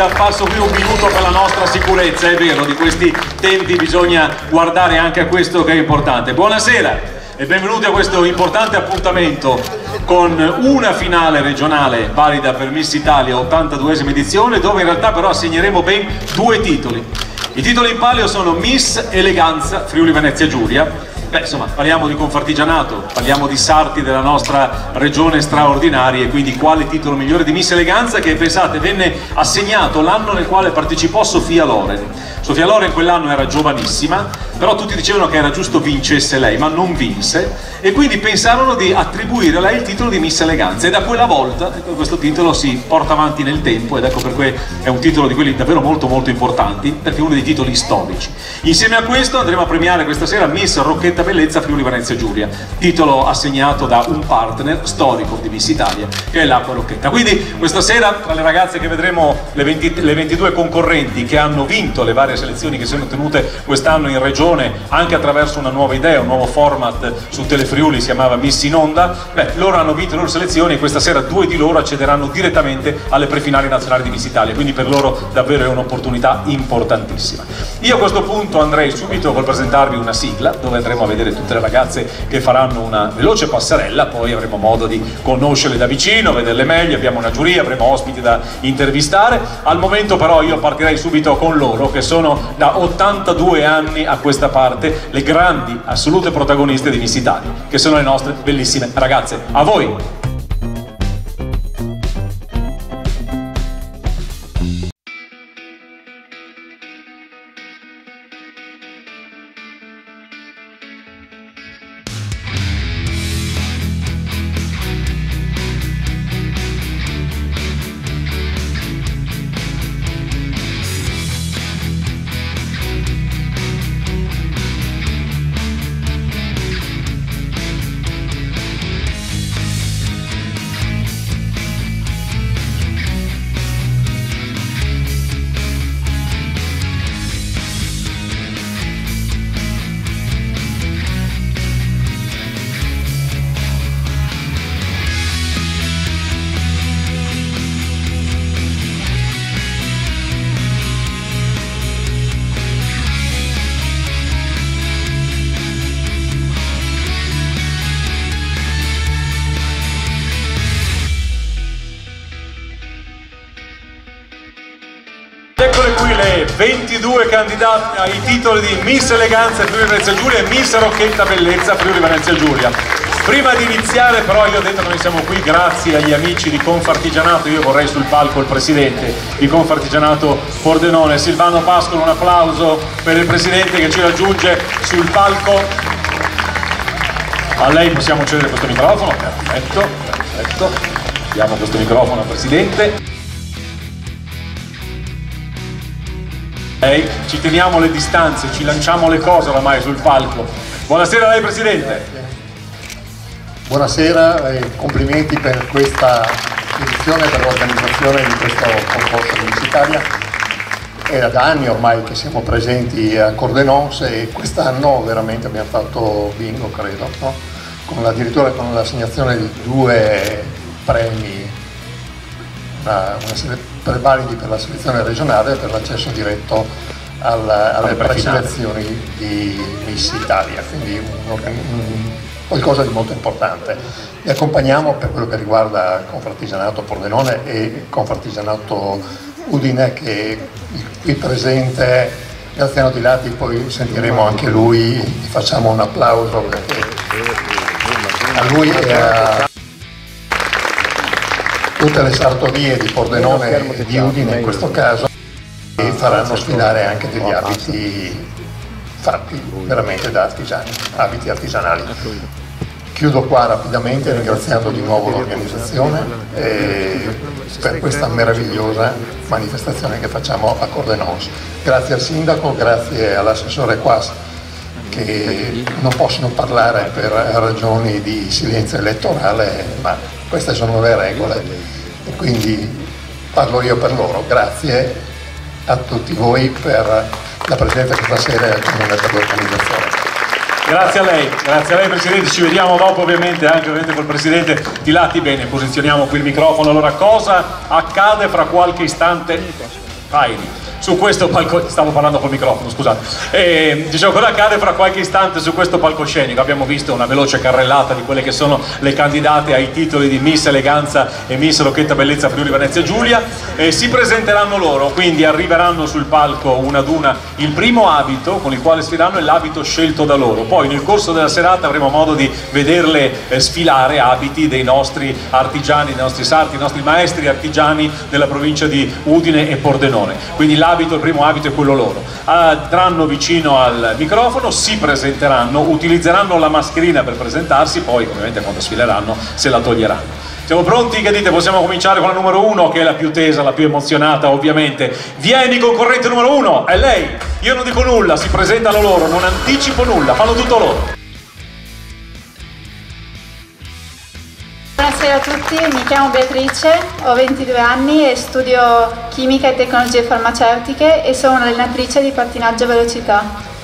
è apparso qui un minuto per la nostra sicurezza, è vero, di questi tempi bisogna guardare anche a questo che è importante. Buonasera e benvenuti a questo importante appuntamento con una finale regionale valida per Miss Italia 82esima edizione dove in realtà però assegneremo ben due titoli. I titoli in palio sono Miss Eleganza Friuli Venezia Giulia Beh, insomma, parliamo di Confartigianato, parliamo di sarti della nostra regione straordinaria e quindi quale titolo migliore di Miss Eleganza che pensate venne assegnato l'anno nel quale partecipò Sofia Loren. Sofia Loren quell'anno era giovanissima, però tutti dicevano che era giusto vincesse lei, ma non vinse e quindi pensarono di attribuire a lei il titolo di Miss Eleganza e da quella volta ecco, questo titolo si porta avanti nel tempo ed ecco perché è un titolo di quelli davvero molto molto importanti perché è uno dei titoli storici. Insieme a questo andremo a premiare questa sera Miss Rocchetta Bellezza Friuli Venezia Giulia, titolo assegnato da un partner storico di Miss Italia che è l'Acqua Rocchetta. Quindi questa sera tra le ragazze che vedremo, le, 20, le 22 concorrenti che hanno vinto le varie selezioni che sono tenute quest'anno in regione anche attraverso una nuova idea, un nuovo format su Telefriuli, si chiamava Miss in Onda, beh, loro hanno vinto le loro selezioni e questa sera due di loro accederanno direttamente alle prefinali nazionali di Miss Italia, quindi per loro davvero è un'opportunità importantissima. Io a questo punto andrei subito col presentarvi una sigla dove andremo a vedere tutte le ragazze che faranno una veloce passerella, poi avremo modo di conoscerle da vicino, vederle meglio, abbiamo una giuria, avremo ospiti da intervistare. Al momento però io partirei subito con loro che sono da 82 anni a questa parte le grandi assolute protagoniste di Miss Italia, che sono le nostre bellissime ragazze. A voi! Candidati ai titoli di Miss Eleganza Friuli Venezia Giulia e Miss Rocchetta Bellezza Friuli Venezia Giulia. Prima di iniziare però io ho detto che noi siamo qui grazie agli amici di Confartigianato, io vorrei sul palco il presidente di Confartigianato Pordenone, Silvano Pascolo, un applauso per il presidente che ci raggiunge sul palco. A lei possiamo cedere questo microfono, perfetto, perfetto. Diamo questo microfono al presidente. Ci teniamo le distanze, ci lanciamo le cose oramai sul palco. Buonasera a lei Presidente. Buonasera e complimenti per questa edizione, per l'organizzazione di questo concorso universitario. Era da anni ormai che siamo presenti a Cordenons e quest'anno veramente abbiamo fatto bingo, credo, no? con, addirittura con l'assegnazione di due premi, una, una validi per la selezione regionale e per l'accesso diretto alla, alle preselezioni di Miss Italia, quindi un, un, qualcosa di molto importante. Vi accompagniamo per quello che riguarda Confartigianato Pordenone e Confartigianato Udine che è qui presente Graziano Di Lati, poi sentiremo anche lui, gli facciamo un applauso perché a lui e a tutte le sartorie di Pordenone e di Udine in questo caso e faranno sfilare anche degli abiti fatti veramente da artigiani, abiti artigianali. Chiudo qua rapidamente ringraziando di nuovo l'organizzazione per questa meravigliosa manifestazione che facciamo a Cordenons. Grazie al sindaco, grazie all'assessore Quas che non possono parlare per ragioni di silenzio elettorale, ma queste sono le regole e quindi parlo io per loro. Grazie a tutti voi per la presenza questa sera e al Comune per l'organizzazione. Grazie a lei, grazie a lei Presidente, ci vediamo dopo ovviamente anche ovviamente col Presidente di Lati, bene, posizioniamo qui il microfono, allora cosa accade fra qualche istante? Faini su questo palco stavo parlando col microfono scusate. E, diciamo cosa accade fra qualche istante su questo palcoscenico? Abbiamo visto una veloce carrellata di quelle che sono le candidate ai titoli di Miss Eleganza e Miss Rocchetta Bellezza Friuli Venezia Giulia. E si presenteranno loro quindi arriveranno sul palco una ad una il primo abito con il quale sfideranno è l'abito scelto da loro. Poi nel corso della serata avremo modo di vederle eh, sfilare abiti dei nostri artigiani dei nostri sarti, dei nostri maestri artigiani della provincia di Udine e Pordenone. Quindi l'abito, il primo abito è quello loro. Andranno vicino al microfono, si presenteranno, utilizzeranno la mascherina per presentarsi, poi ovviamente quando sfileranno se la toglieranno. Siamo pronti? Che dite? Possiamo cominciare con la numero uno, che è la più tesa, la più emozionata ovviamente. Vieni concorrente numero uno, è lei. Io non dico nulla, si presentano loro, non anticipo nulla, fanno tutto loro. Buonasera a tutti, mi chiamo Beatrice, ho 22 anni e studio chimica e tecnologie farmaceutiche e sono un'allenatrice di pattinaggio a velocità.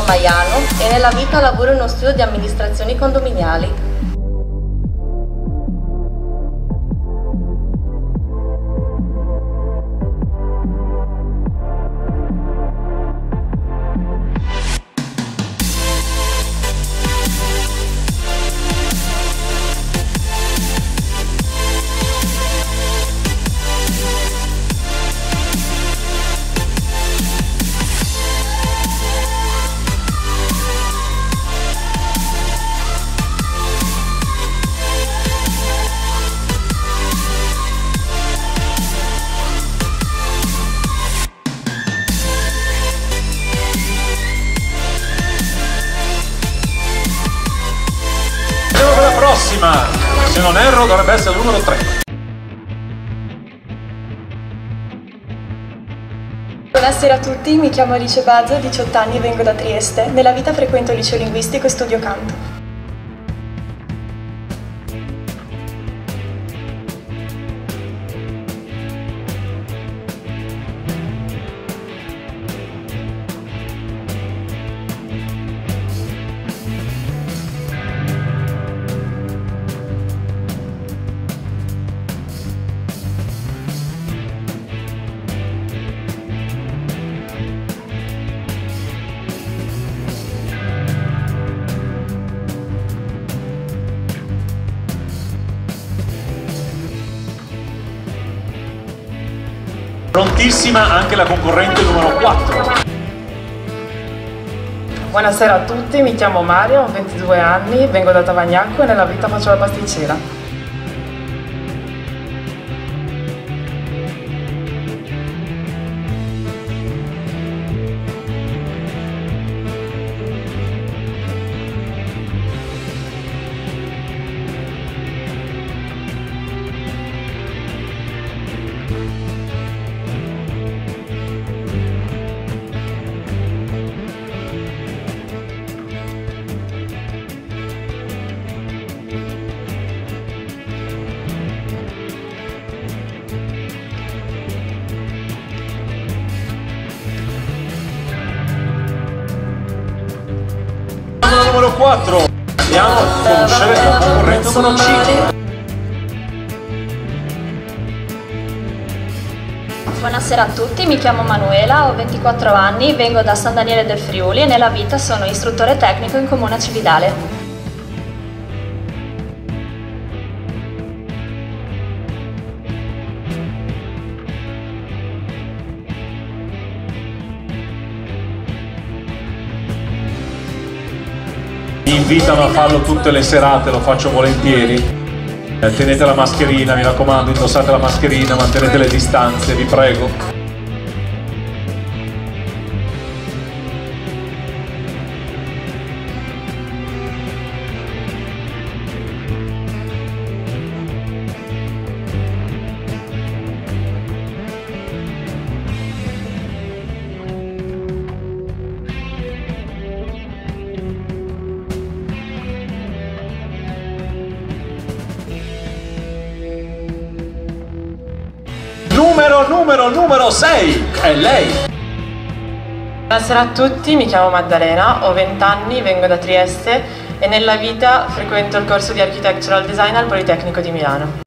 Maiano e nella vita lavoro in uno studio di amministrazioni condominiali. Buonasera a tutti, mi chiamo Alice Bazzo, ho 18 anni e vengo da Trieste. Nella vita frequento il liceo linguistico e studio canto. Prontissima anche la concorrente numero 4. Buonasera a tutti, mi chiamo Maria, ho 22 anni, vengo da Tavagnacco e nella vita faccio la pasticcera. Andiamo a conoscere la concorrente numero 5. Buonasera a tutti, mi chiamo Manuela, ho 24 anni, vengo da San Daniele del Friuli e nella vita sono istruttore tecnico in Comune Cividale. Invitano a farlo tutte le serate, lo faccio volentieri. Eh, tenete la mascherina, mi raccomando, indossate la mascherina, mantenete le distanze, vi prego. 6 è lei. Buonasera a tutti, mi chiamo Maddalena, ho 20 anni, vengo da Trieste e nella vita frequento il corso di Architectural Design al Politecnico di Milano.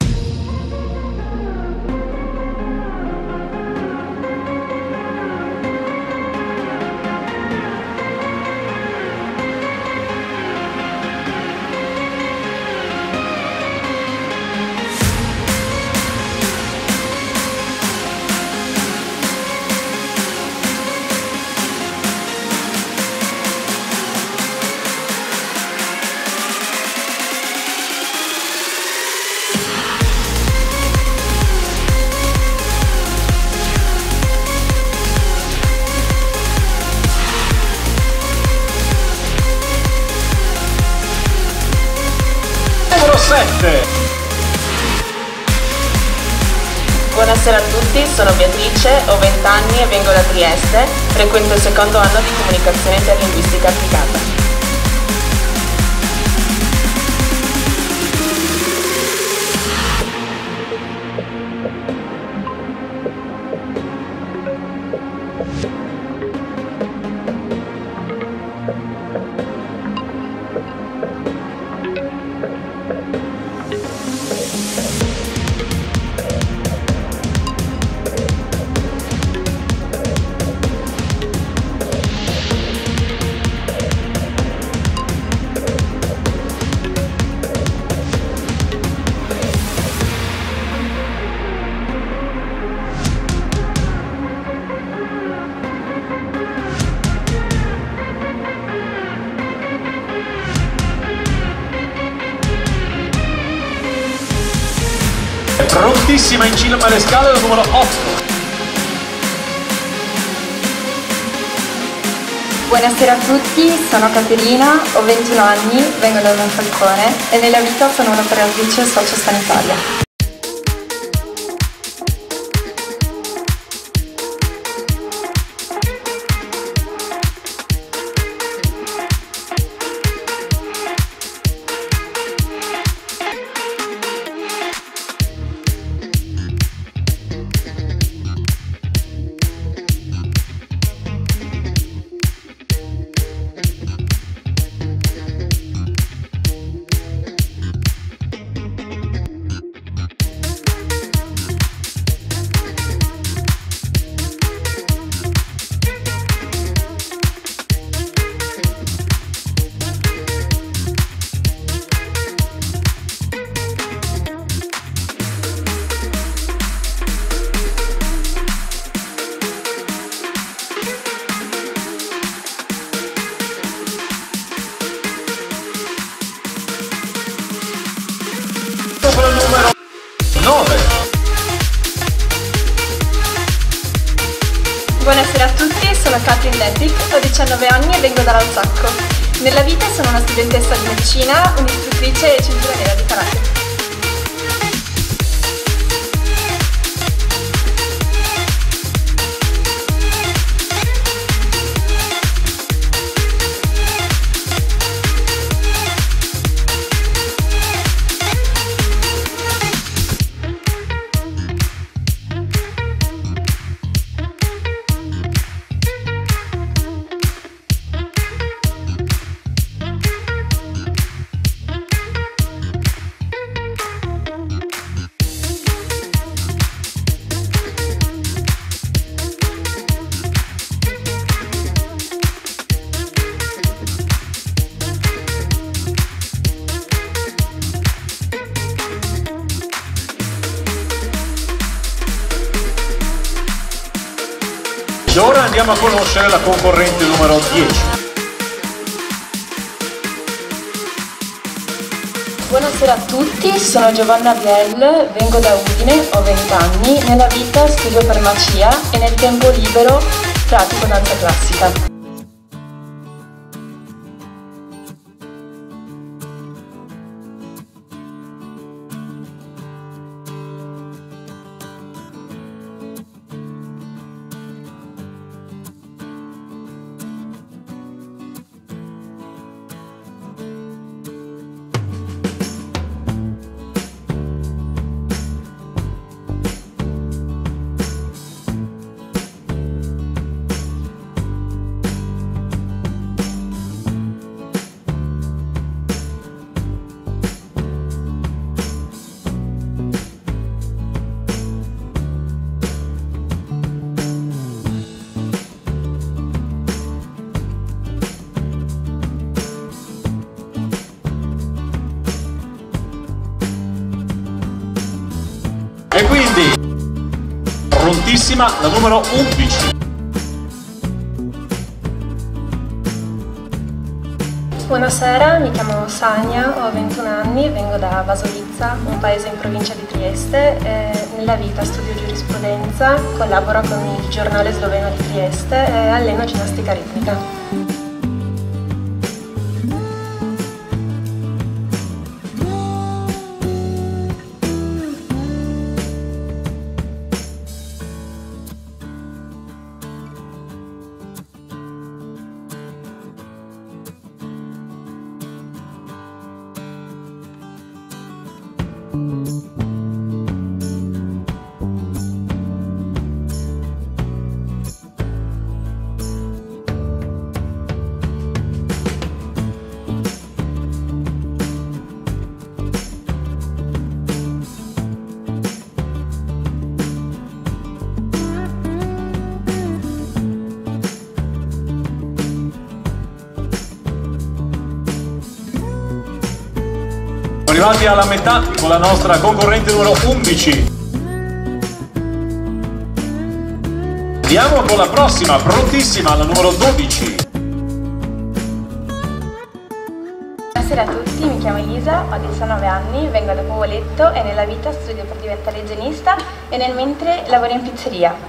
Beatrice, ho 20 anni e vengo da Trieste, frequento il secondo anno di comunicazione interlinguistica applicata. La numero 8. Buonasera a tutti, sono Caterina, ho 21 anni, vengo da Monfalcone e nella vita sono un'operatrice sociosanitaria. Sono Giovanna Biel, vengo da Udine, ho 20 anni, nella vita studio farmacia e nel tempo libero pratico danza classica. Prontissima la numero 11. Buonasera, mi chiamo Sania, ho 21 anni, vengo da Basovizza, un paese in provincia di Trieste. Nella vita studio giurisprudenza, collaboro con il giornale sloveno di Trieste e alleno ginnastica ritmica. Arrivati alla metà con la nostra concorrente numero 11. Andiamo con la prossima, prontissima, la numero 12. Buonasera a tutti, mi chiamo Elisa, ho 19 anni, vengo da Povoletto e nella vita studio per diventare igienista e nel mentre lavoro in pizzeria.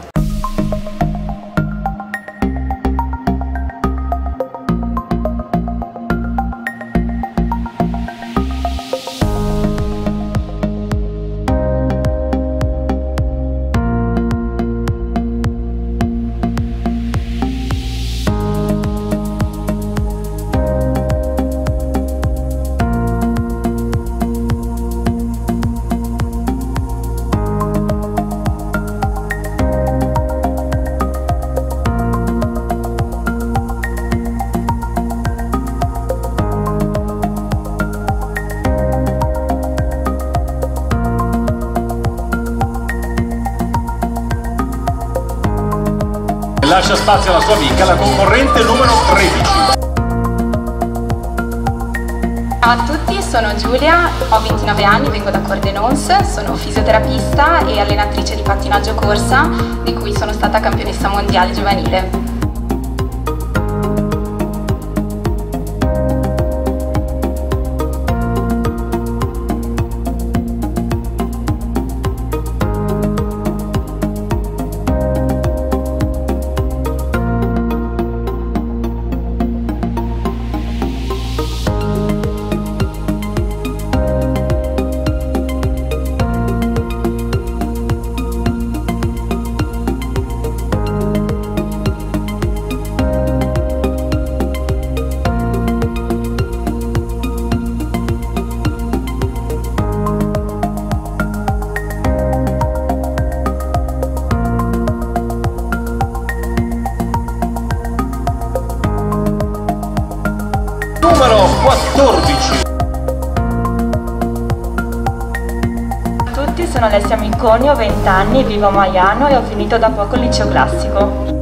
Spazio alla sua amica, la concorrente numero 13. Ciao a tutti, sono Giulia, ho 29 anni, vengo da Cordenons, sono fisioterapista e allenatrice di pattinaggio corsa, di cui sono stata campionessa mondiale giovanile. Sono Alessia Minconi, ho 20 anni, vivo a Maiano e ho finito da poco il liceo classico.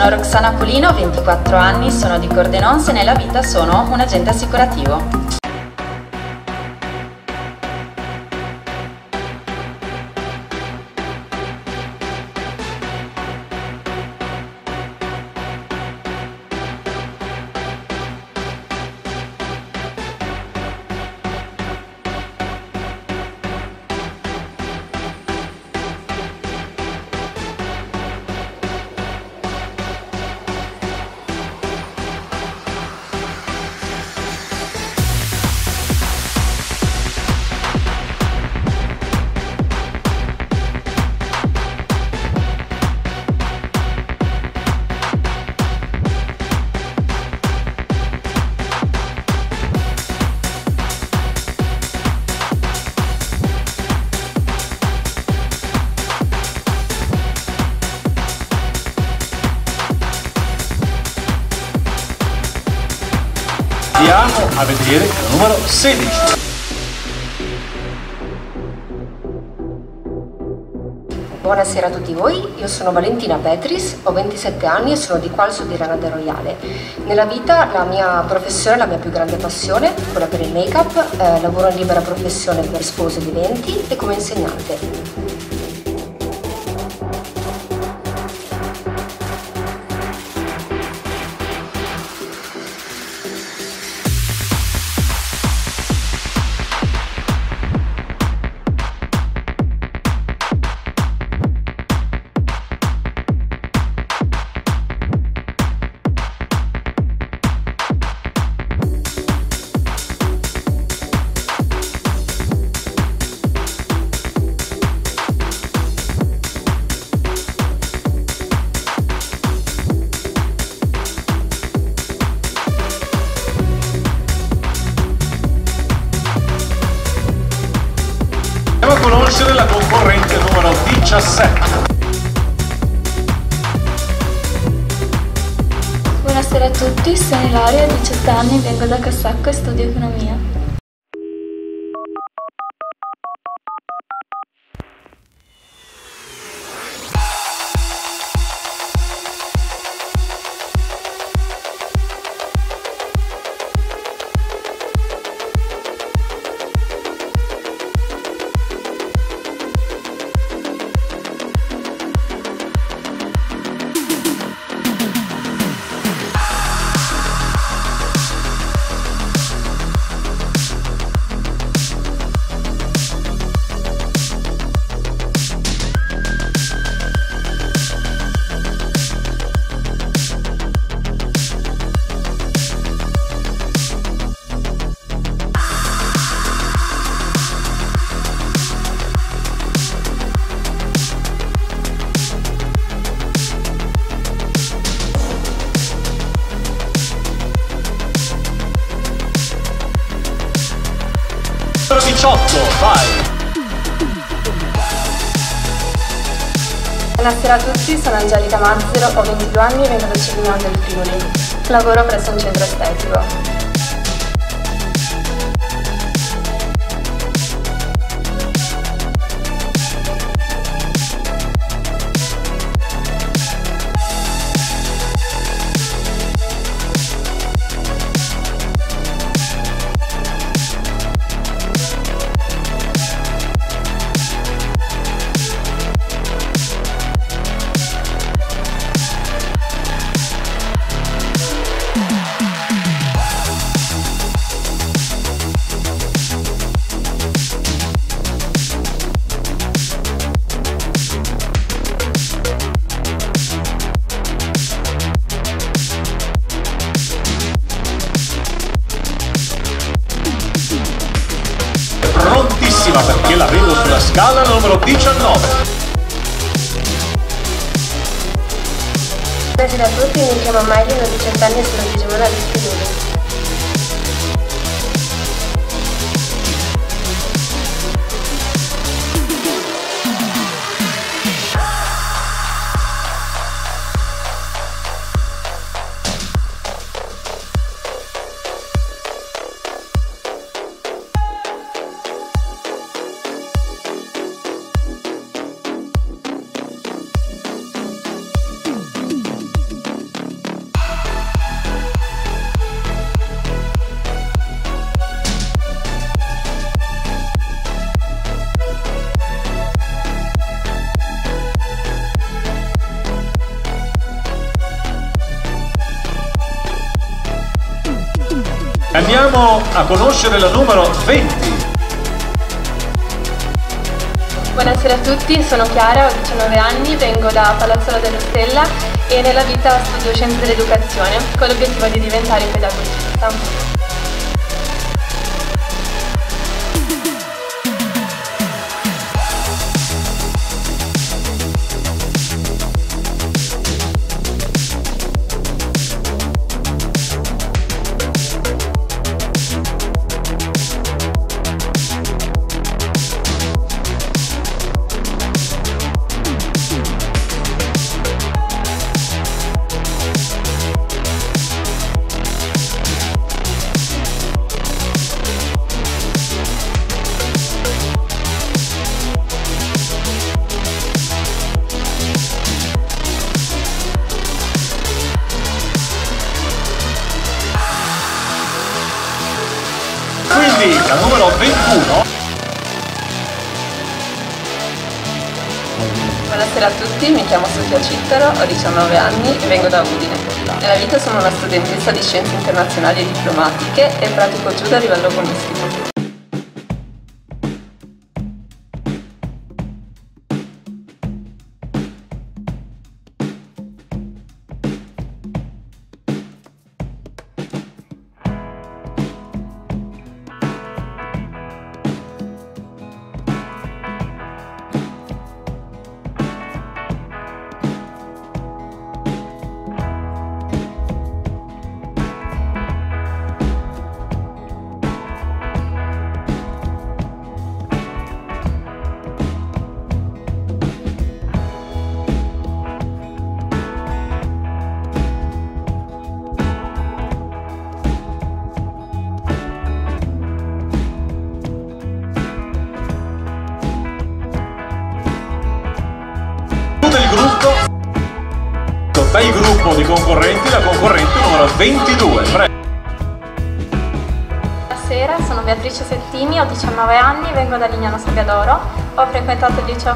Sono Roxana Polino, ho 24 anni, sono di Cordenons e nella vita sono un agente assicurativo. A vedere il numero 16. Buonasera a tutti voi, io sono Valentina Petris, ho 27 anni e sono di Qualso di Rana Royale. Nella vita la mia professione la mia più grande passione, quella per il make-up, eh, lavoro in libera professione per spose di eventi e come insegnante. Anni, vengo da Cassacco e studio economia. Anni vengo da Cervignano del Friuli. Lavoro presso un centro estetico. Andiamo a conoscere la numero 20. Buonasera a tutti, sono Chiara, ho 19 anni, vengo da Palazzolo della Stella e nella vita studio Scienze dell'Educazione con l'obiettivo di diventare pedagogista. 19 anni e vengo da Udine. Nella vita sono una studentessa di scienze internazionali e diplomatiche e pratico judo a livello agonistico.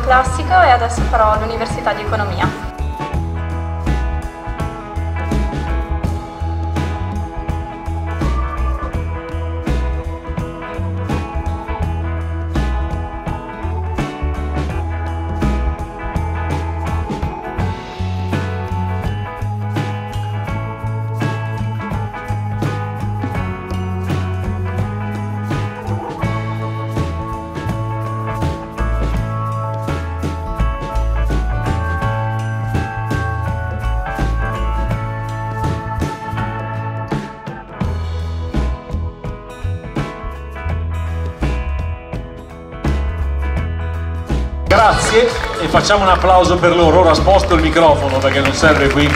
Classico e adesso farò l'università grazie e facciamo un applauso per loro. Ora sposto il microfono perché non serve qui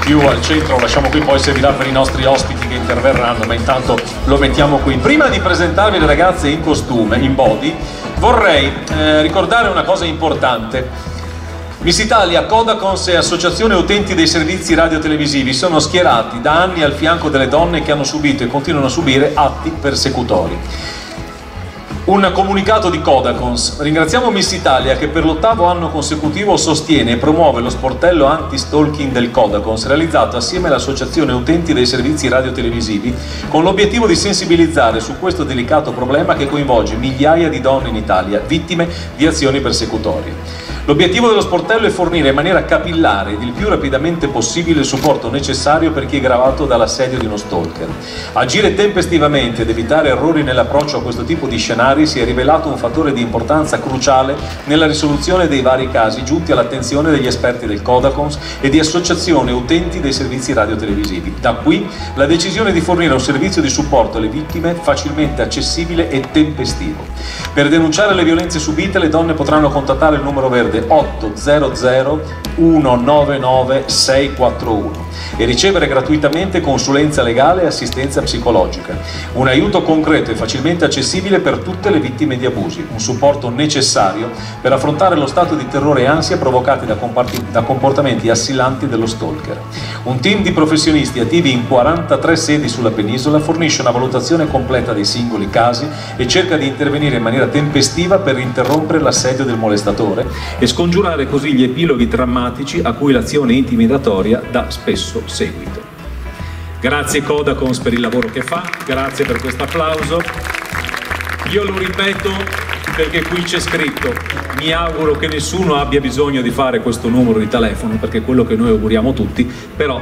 più al centro. Lo lasciamo qui poi servirà per i nostri ospiti che interverranno ma intanto lo mettiamo qui. Prima di presentarvi le ragazze in costume in body vorrei eh, ricordare una cosa importante. Miss Italia, Codacons e Associazione Utenti dei Servizi Radiotelevisivi sono schierati da anni al fianco delle donne che hanno subito e continuano a subire atti persecutori. Un comunicato di Codacons. Ringraziamo Miss Italia che per l'ottavo anno consecutivo sostiene e promuove lo sportello anti-stalking del Codacons realizzato assieme all'Associazione Utenti dei Servizi Radiotelevisivi con l'obiettivo di sensibilizzare su questo delicato problema che coinvolge migliaia di donne in Italia, vittime di azioni persecutorie. L'obiettivo dello sportello è fornire in maniera capillare ed il più rapidamente possibile il supporto necessario per chi è gravato dall'assedio di uno stalker. Agire tempestivamente ed evitare errori nell'approccio a questo tipo di scenari si è rivelato un fattore di importanza cruciale nella risoluzione dei vari casi giunti all'attenzione degli esperti del Codacons e di associazione utenti dei servizi radiotelevisivi. Da qui la decisione di fornire un servizio di supporto alle vittime facilmente accessibile e tempestivo. Per denunciare le violenze subite le donne potranno contattare il numero verde 800 199 641 e ricevere gratuitamente consulenza legale e assistenza psicologica. Un aiuto concreto e facilmente accessibile per tutte le vittime di abusi, un supporto necessario per affrontare lo stato di terrore e ansia provocati da, da comportamenti assillanti dello stalker. Un team di professionisti attivi in 43 sedi sulla penisola fornisce una valutazione completa dei singoli casi e cerca di intervenire in maniera tempestiva per interrompere l'assedio del molestatore e scongiurare così gli epiloghi drammatici a cui l'azione intimidatoria dà spesso seguito. Grazie Codacons per il lavoro che fa, grazie per questo applauso. Io lo ripeto perché qui c'è scritto, mi auguro che nessuno abbia bisogno di fare questo numero di telefono, perché è quello che noi auguriamo tutti, però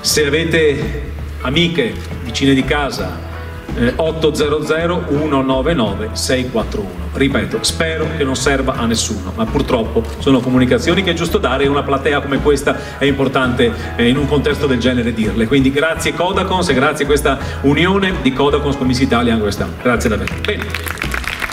se avete amiche vicine di casa, eh, 800 199 641. Ripeto, spero che non serva a nessuno, ma purtroppo sono comunicazioni che è giusto dare e una platea come questa è importante eh, in un contesto del genere dirle. Quindi grazie Codacons e grazie a questa unione di Codacons con Miss Italia anche quest'anno. Grazie davvero. Bene,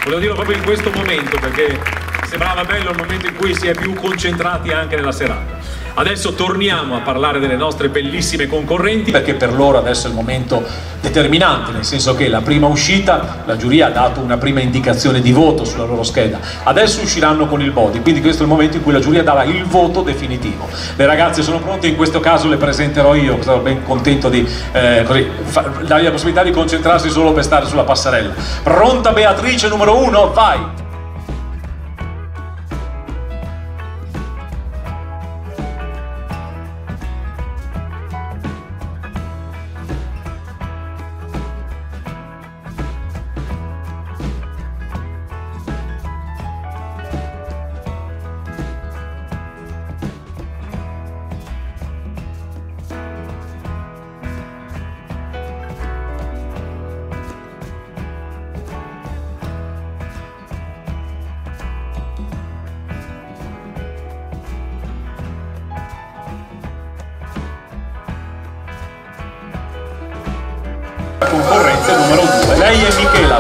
volevo dirlo proprio in questo momento perché sembrava bello il momento in cui si è più concentrati anche nella serata. Adesso torniamo a parlare delle nostre bellissime concorrenti perché per loro adesso è il momento determinante, nel senso che la prima uscita, la giuria ha dato una prima indicazione di voto sulla loro scheda, adesso usciranno con il body, quindi questo è il momento in cui la giuria darà il voto definitivo. Le ragazze sono pronte, in questo caso le presenterò io, sono ben contento di eh, così, dargli la possibilità di concentrarsi solo per stare sulla passerella. Pronta Beatrice numero uno, vai!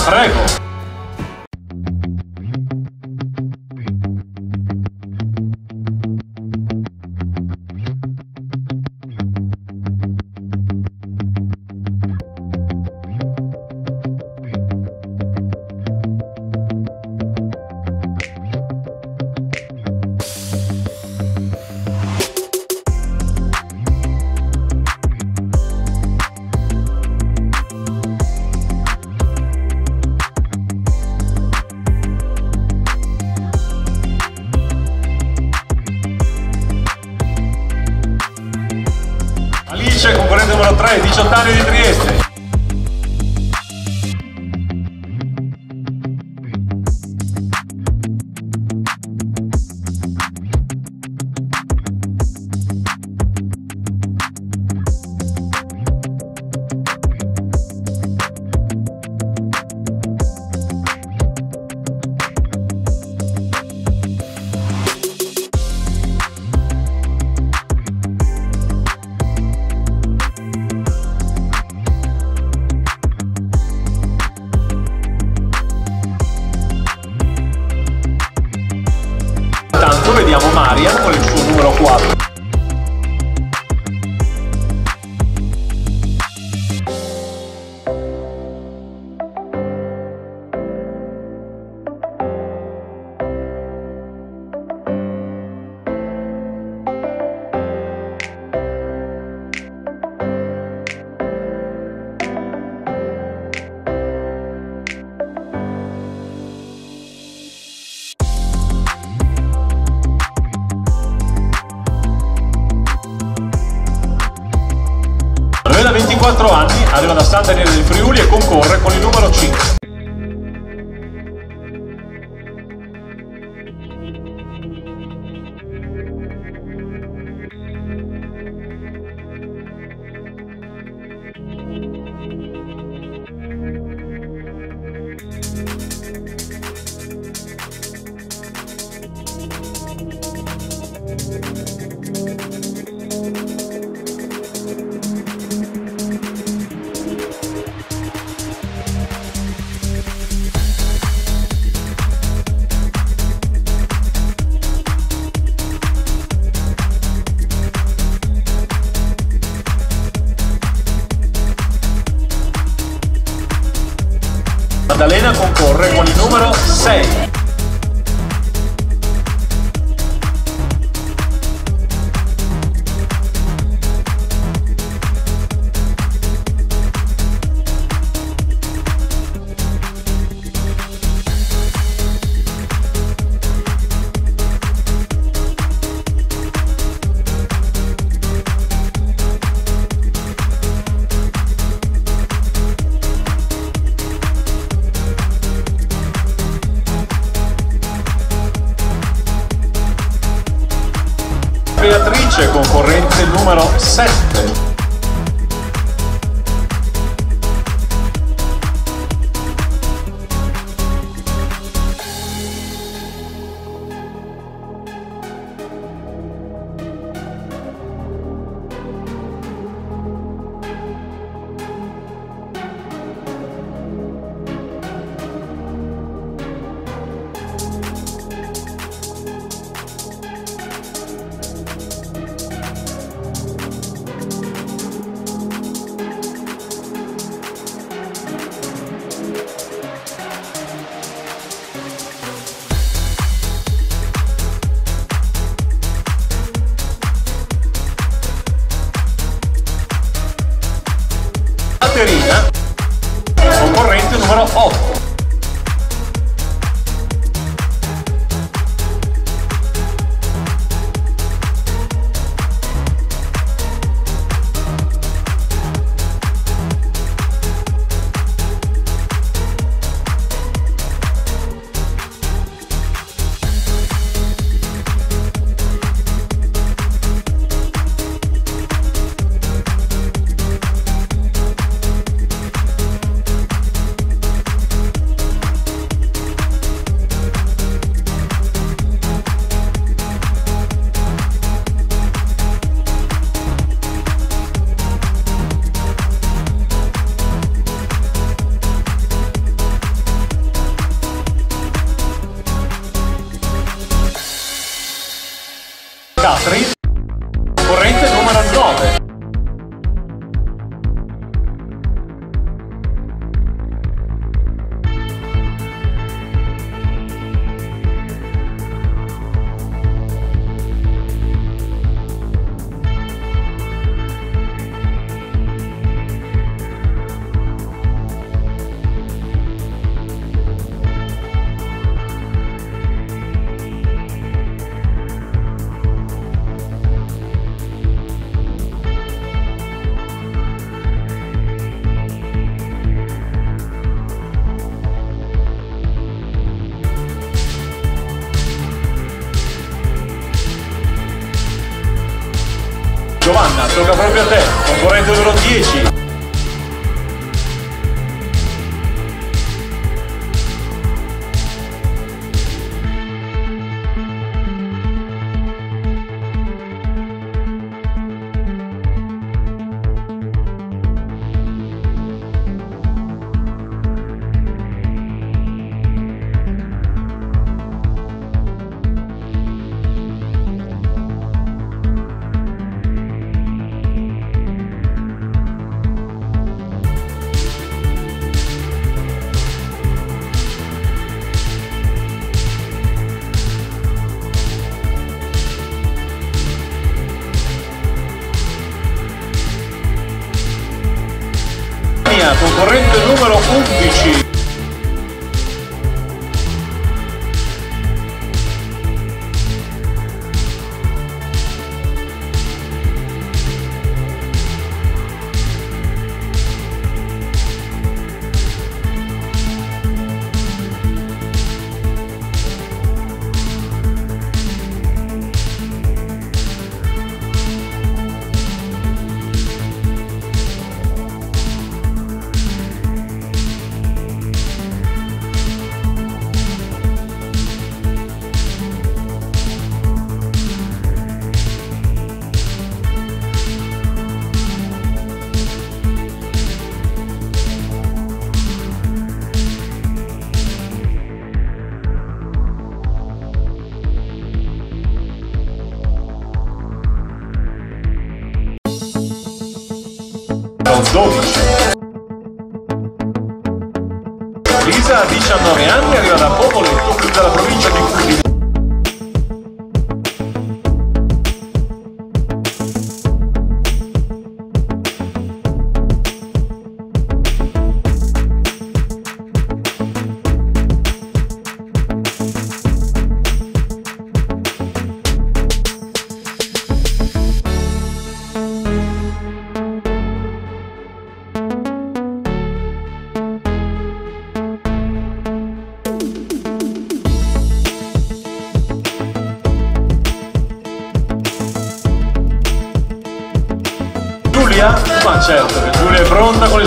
È anni, arriva da San Daniele del Friuli e concorre con il numero 5. Beatrice, concorrente numero 7.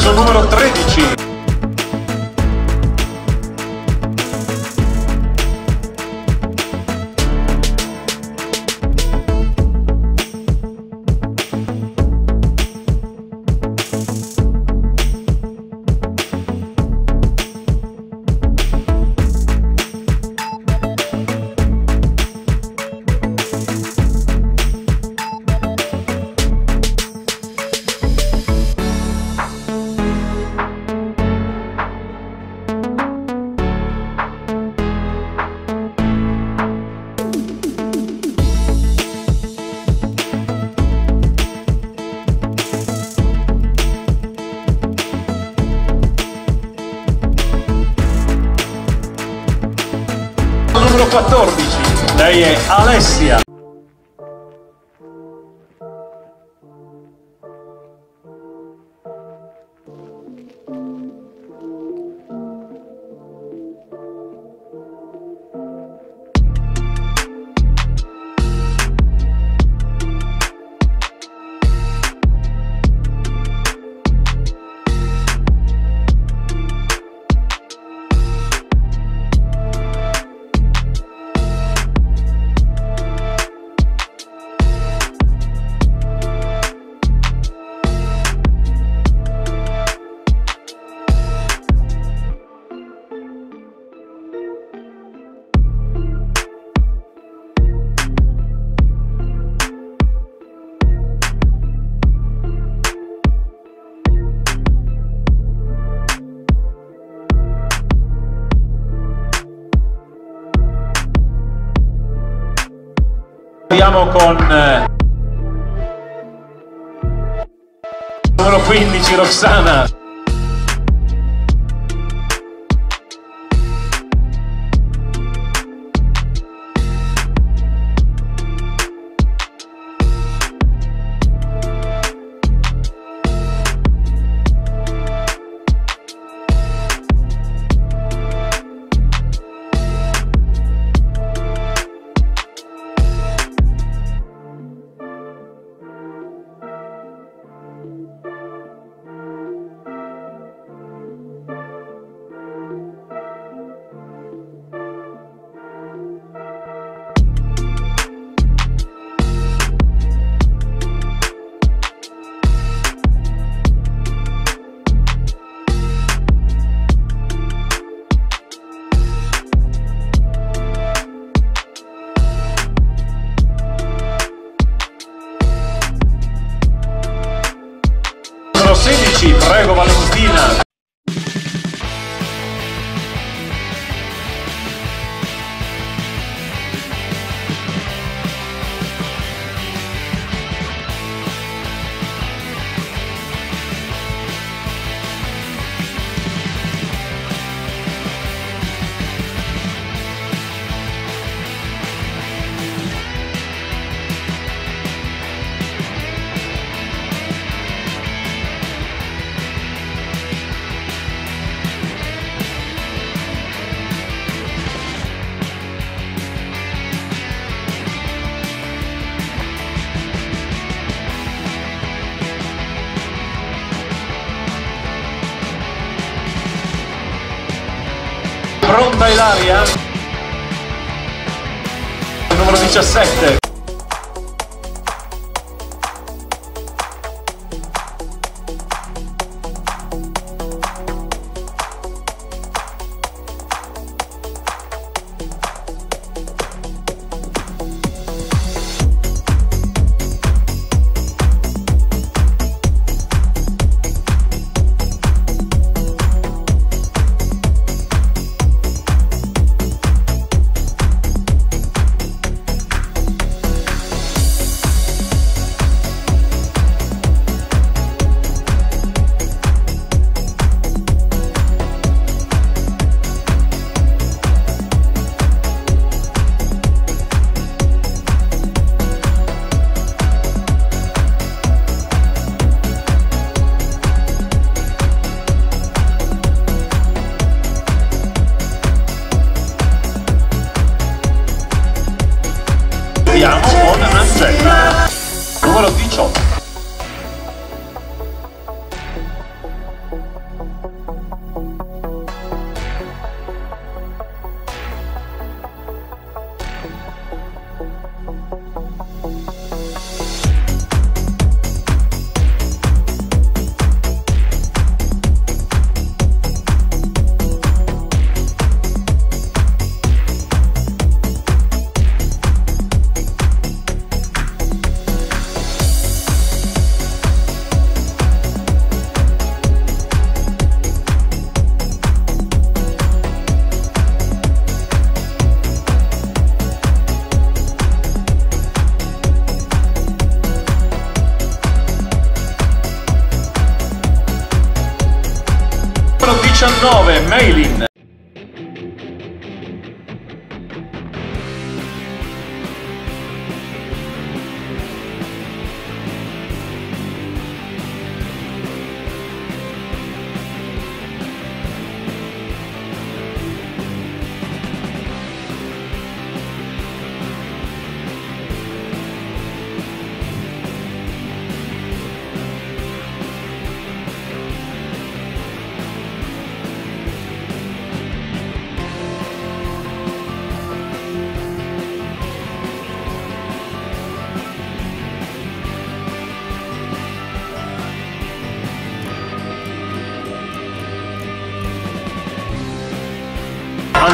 de número 3. Alessia. Roxana. Numero 17. numero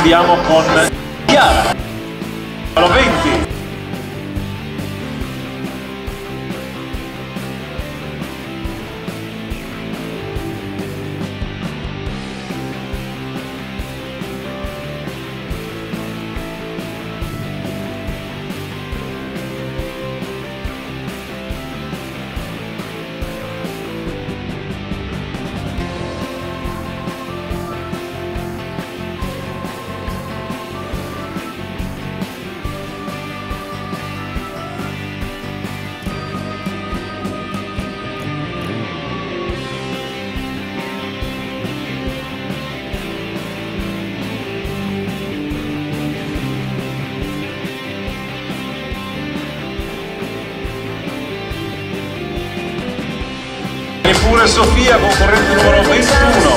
Andiamo con pure Sofia, concorrente numero 21.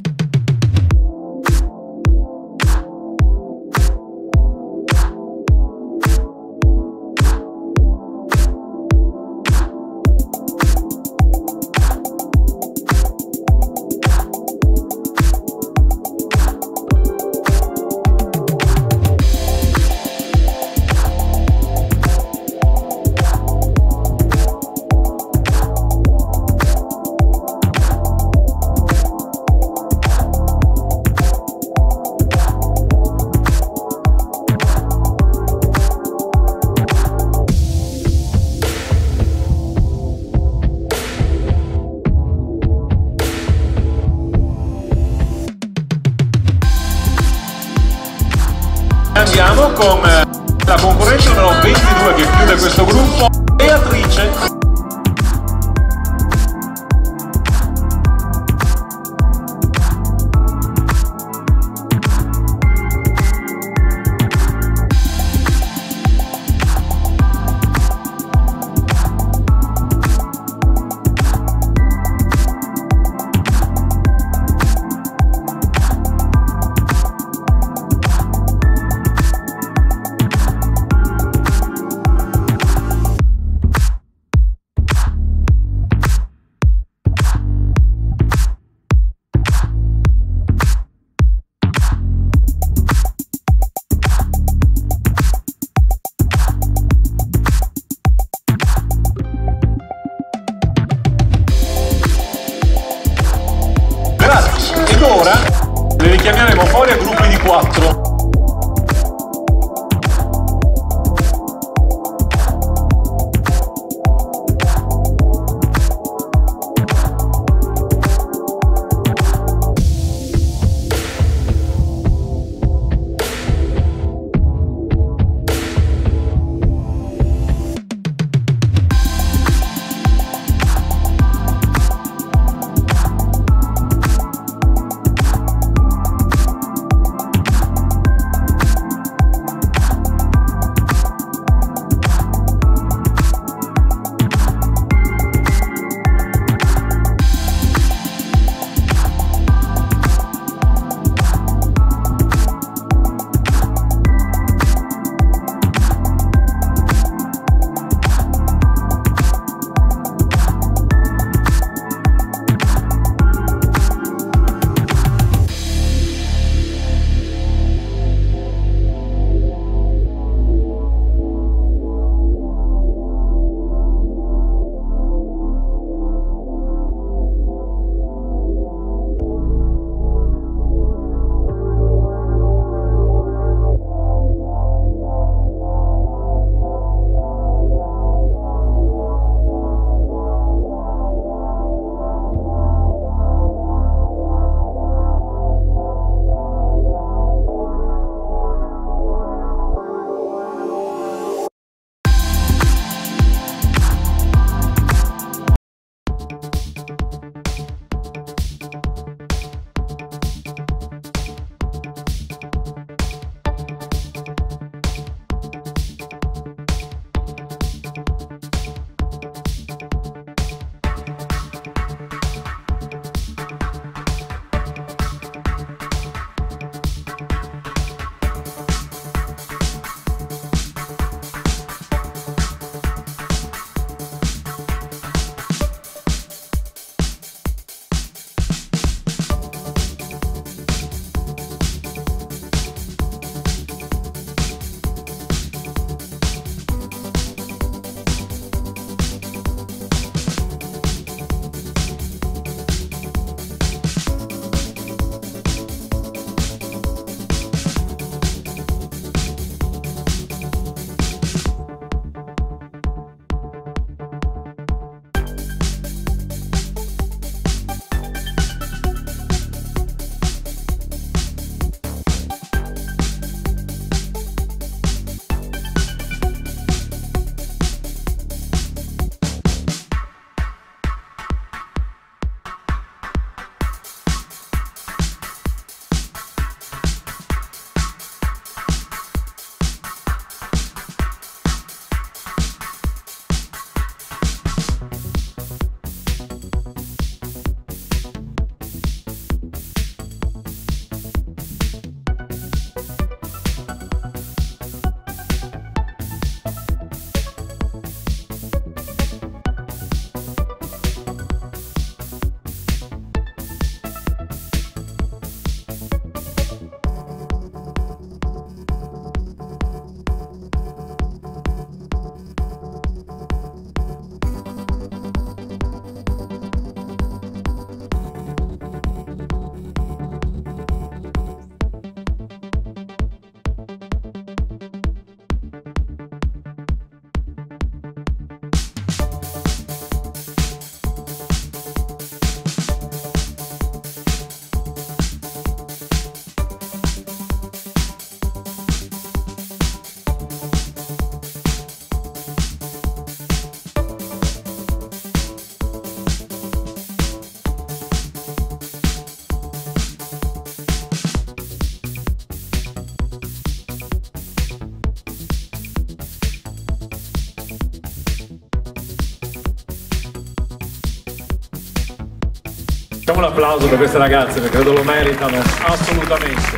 Applauso per queste ragazze perché credo lo meritano assolutamente.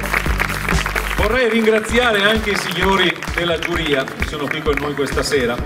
Vorrei ringraziare anche i signori della giuria che sono qui con noi questa sera.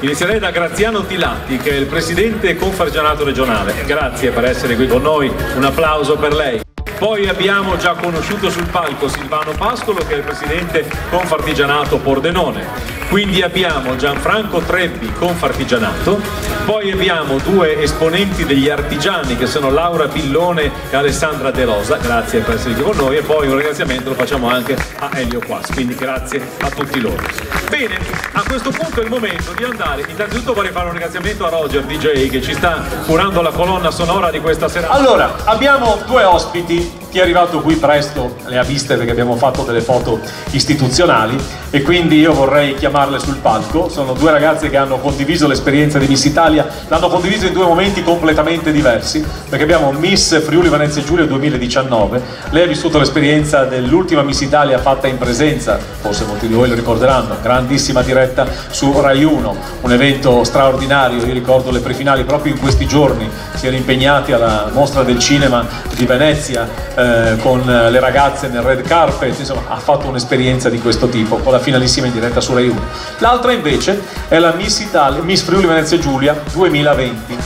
Inizierei da Graziano Tilatti che è il presidente confargianato regionale. Grazie per essere qui con noi, un applauso per lei. Poi abbiamo già conosciuto sul palco Silvano Pascolo che è il presidente Confartigianato Pordenone. Quindi abbiamo Gianfranco Trebbi Confartigianato, poi abbiamo due esponenti degli artigiani che sono Laura Pillone e Alessandra De Rosa, grazie per essere qui con noi e poi un ringraziamento lo facciamo anche a Elio Quas, quindi grazie a tutti loro. Bene, a questo punto è il momento di andare, innanzitutto vorrei fare un ringraziamento a Roger DJ che ci sta curando la colonna sonora di questa serata. Allora, abbiamo due ospiti chi è arrivato qui presto le ha viste perché abbiamo fatto delle foto istituzionali e quindi io vorrei chiamarle sul palco. Sono due ragazze che hanno condiviso l'esperienza di Miss Italia, l'hanno condiviso in due momenti completamente diversi perché abbiamo Miss Friuli Venezia Giulia 2019. Lei ha vissuto l'esperienza dell'ultima Miss Italia fatta in presenza, forse molti di voi lo ricorderanno, grandissima diretta su Rai 1, un evento straordinario, io ricordo le prefinali proprio in questi giorni, si erano impegnati alla mostra del cinema di Venezia eh, con le ragazze nel red carpet, insomma ha fatto un'esperienza di questo tipo con la finalissima in diretta su Rai 1. L'altra invece è la Miss, Italia, Miss Friuli Venezia Giulia 2020.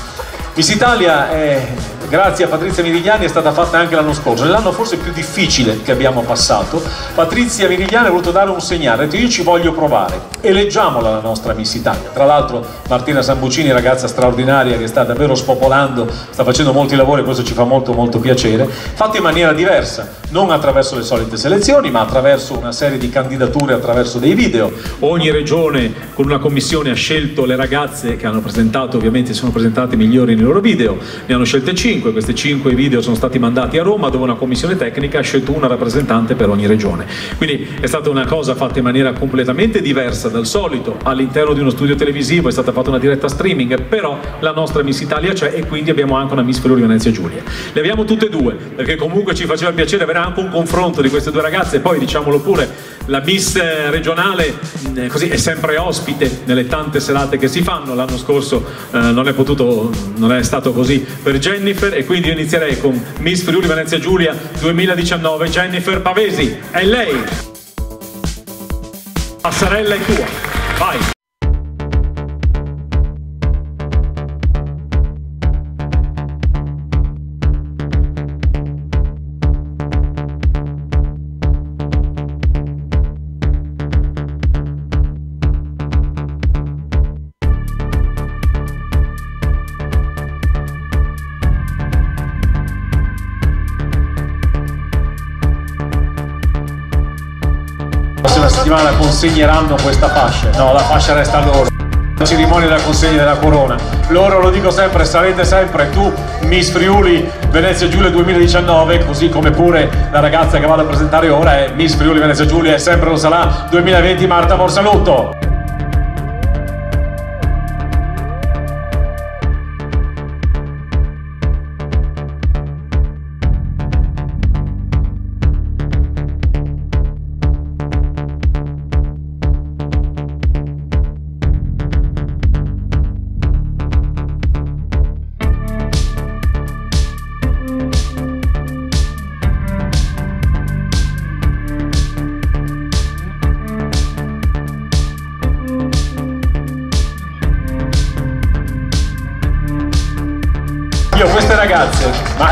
Miss Italia è grazie a Patrizia Mirigliani è stata fatta anche l'anno scorso, nell'anno forse più difficile che abbiamo passato, Patrizia Mirigliani ha voluto dare un segnale, ha detto io ci voglio provare, eleggiamola la nostra Miss Italia. Tra l'altro Martina Sambucini, ragazza straordinaria che sta davvero spopolando, sta facendo molti lavori e questo ci fa molto molto piacere, fatto in maniera diversa, non attraverso le solite selezioni ma attraverso una serie di candidature attraverso dei video. Ogni regione con una commissione ha scelto le ragazze che hanno presentato, ovviamente sono presentate migliori nei loro video, ne hanno scelte 5 5, questi 5 video sono stati mandati a Roma dove una commissione tecnica ha scelto una rappresentante per ogni regione. Quindi è stata una cosa fatta in maniera completamente diversa dal solito, all'interno di uno studio televisivo è stata fatta una diretta streaming, però la nostra Miss Italia c'è e quindi abbiamo anche una Miss Friuli Venezia Giulia. Le abbiamo tutte e due, perché comunque ci faceva piacere avere anche un confronto di queste due ragazze, poi diciamolo pure, la Miss regionale mm, così, è sempre ospite nelle tante serate che si fanno, l'anno scorso eh, non, è potuto, non è stato così per Jennifer e quindi io inizierei con Miss Friuli Venezia Giulia 2019 Jennifer Pavesi, è lei! Passarella è tua, vai! Settimana consegneranno questa fascia. No, la fascia resta a loro. La cerimonia della consegna della corona. Loro, lo dico sempre, sarete sempre tu, Miss Friuli Venezia Giulia 2019, così come pure la ragazza che vado a presentare ora è Miss Friuli Venezia Giulia e sempre lo sarà 2020 Marta Borsalutto.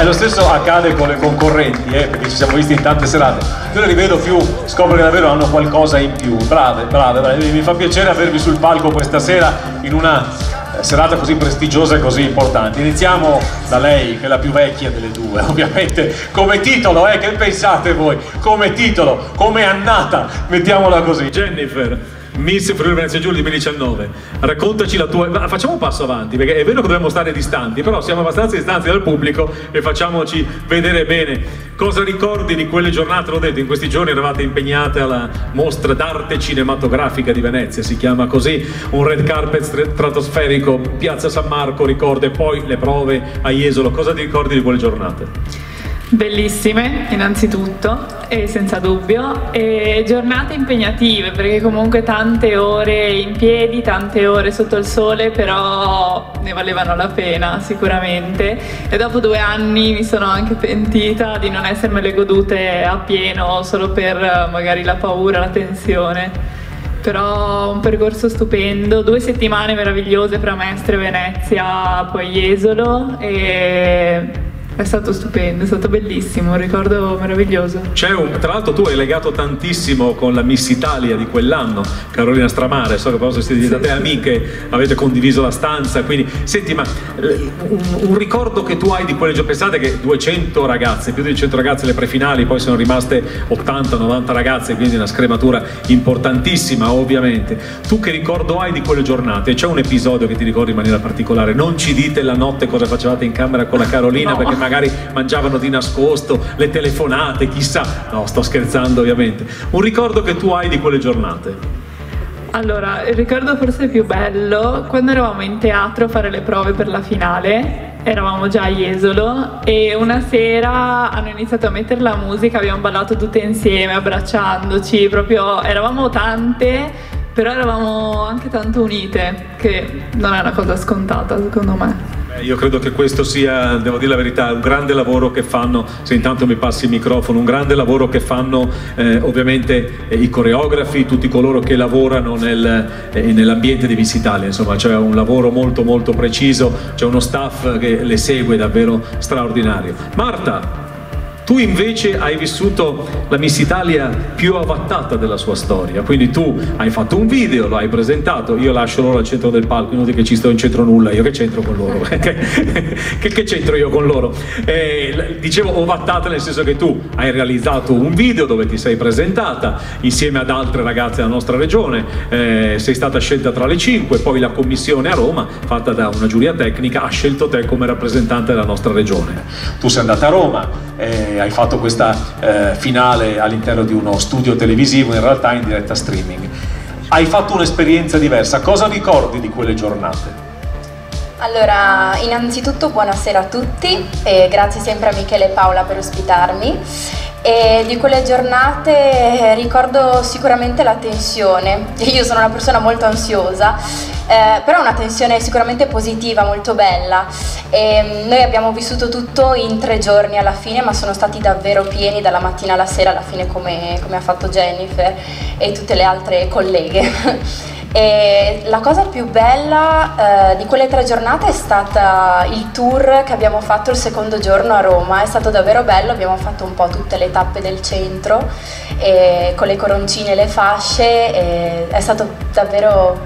È lo stesso accade con le concorrenti, eh, perché ci siamo visti in tante serate. Io le rivedo più, scopro che davvero hanno qualcosa in più. Brave, brave, brave. Mi fa piacere avervi sul palco questa sera in una eh, serata così prestigiosa e così importante. Iniziamo da lei, che è la più vecchia delle due, ovviamente. Come titolo, eh, che pensate voi? Come titolo, come annata, mettiamola così. Jennifer. Miss Friuli Venezia Giulia 2019 raccontaci la tua facciamo un passo avanti perché è vero che dobbiamo stare distanti però siamo abbastanza distanti dal pubblico e facciamoci vedere bene. Cosa ricordi di quelle giornate? L'ho detto in questi giorni eravate impegnate alla mostra d'arte cinematografica di Venezia si chiama così un red carpet stratosferico Piazza San Marco ricorda e poi le prove a Jesolo. Cosa ti ricordi di quelle giornate? Bellissime, innanzitutto, e senza dubbio, e giornate impegnative perché comunque tante ore in piedi, tante ore sotto il sole, però ne valevano la pena sicuramente. E dopo due anni mi sono anche pentita di non essermele godute a pieno solo per magari la paura, la tensione. Però un percorso stupendo, due settimane meravigliose fra Mestre, Venezia, poi Jesolo e è stato stupendo, è stato bellissimo, un ricordo meraviglioso. Un, tra l'altro tu hai legato tantissimo con la Miss Italia di quell'anno, Carolina Stramare, so che proprio siete diventate sì, amiche, sì. avete condiviso la stanza, quindi senti ma un, un, ricordo che tu hai di quelle giornate, pensate che 200 ragazze, più di 200 ragazze le prefinali, poi sono rimaste 80-90 ragazze, quindi una scrematura importantissima ovviamente. Tu che ricordo hai di quelle giornate? C'è un episodio che ti ricordi in maniera particolare? Non ci dite la notte cosa facevate in camera con la Carolina no. perché magari mangiavano di nascosto, le telefonate, chissà. No, sto scherzando ovviamente. Un ricordo che tu hai di quelle giornate? Allora, il ricordo forse più bello, quando eravamo in teatro a fare le prove per la finale, eravamo già a Jesolo e una sera hanno iniziato a mettere la musica, abbiamo ballato tutte insieme, abbracciandoci, proprio eravamo tante, però eravamo anche tanto unite, che non è una cosa scontata secondo me. Io credo che questo sia, devo dire la verità, un grande lavoro che fanno, se intanto mi passi il microfono, un grande lavoro che fanno eh, ovviamente eh, i coreografi, tutti coloro che lavorano nel, eh, nell'ambiente di Miss Italia, insomma c'è un lavoro molto molto preciso, c'è uno staff che le segue davvero straordinario. Marta, tu invece hai vissuto la Miss Italia più avattata della sua storia, quindi tu hai fatto un video, lo hai presentato, io lascio loro al centro del palco, inutile che ci sto in centro nulla, io che c'entro con loro? che, che, c'entro io con loro? Eh, dicevo ovattata nel senso che tu hai realizzato un video dove ti sei presentata insieme ad altre ragazze della nostra regione, eh, sei stata scelta tra le cinque, poi la commissione a Roma, fatta da una giuria tecnica, ha scelto te come rappresentante della nostra regione. Tu sei andata a Roma. Eh, hai fatto questa eh, finale all'interno di uno studio televisivo, in realtà in diretta streaming. Hai fatto un'esperienza diversa, cosa ricordi di quelle giornate? Allora, innanzitutto buonasera a tutti e grazie sempre a Michele e Paola per ospitarmi. E di quelle giornate ricordo sicuramente la tensione. Io sono una persona molto ansiosa, eh, però una tensione sicuramente positiva, molto bella. E mm, noi abbiamo vissuto tutto in tre giorni alla fine, ma sono stati davvero pieni dalla mattina alla sera, alla fine come, come ha fatto Jennifer e tutte le altre colleghe. E la cosa più bella eh, di quelle tre giornate è stata il tour che abbiamo fatto il secondo giorno a Roma, è stato davvero bello, abbiamo fatto un po' tutte le tappe del centro con le coroncine e le fasce, è stato davvero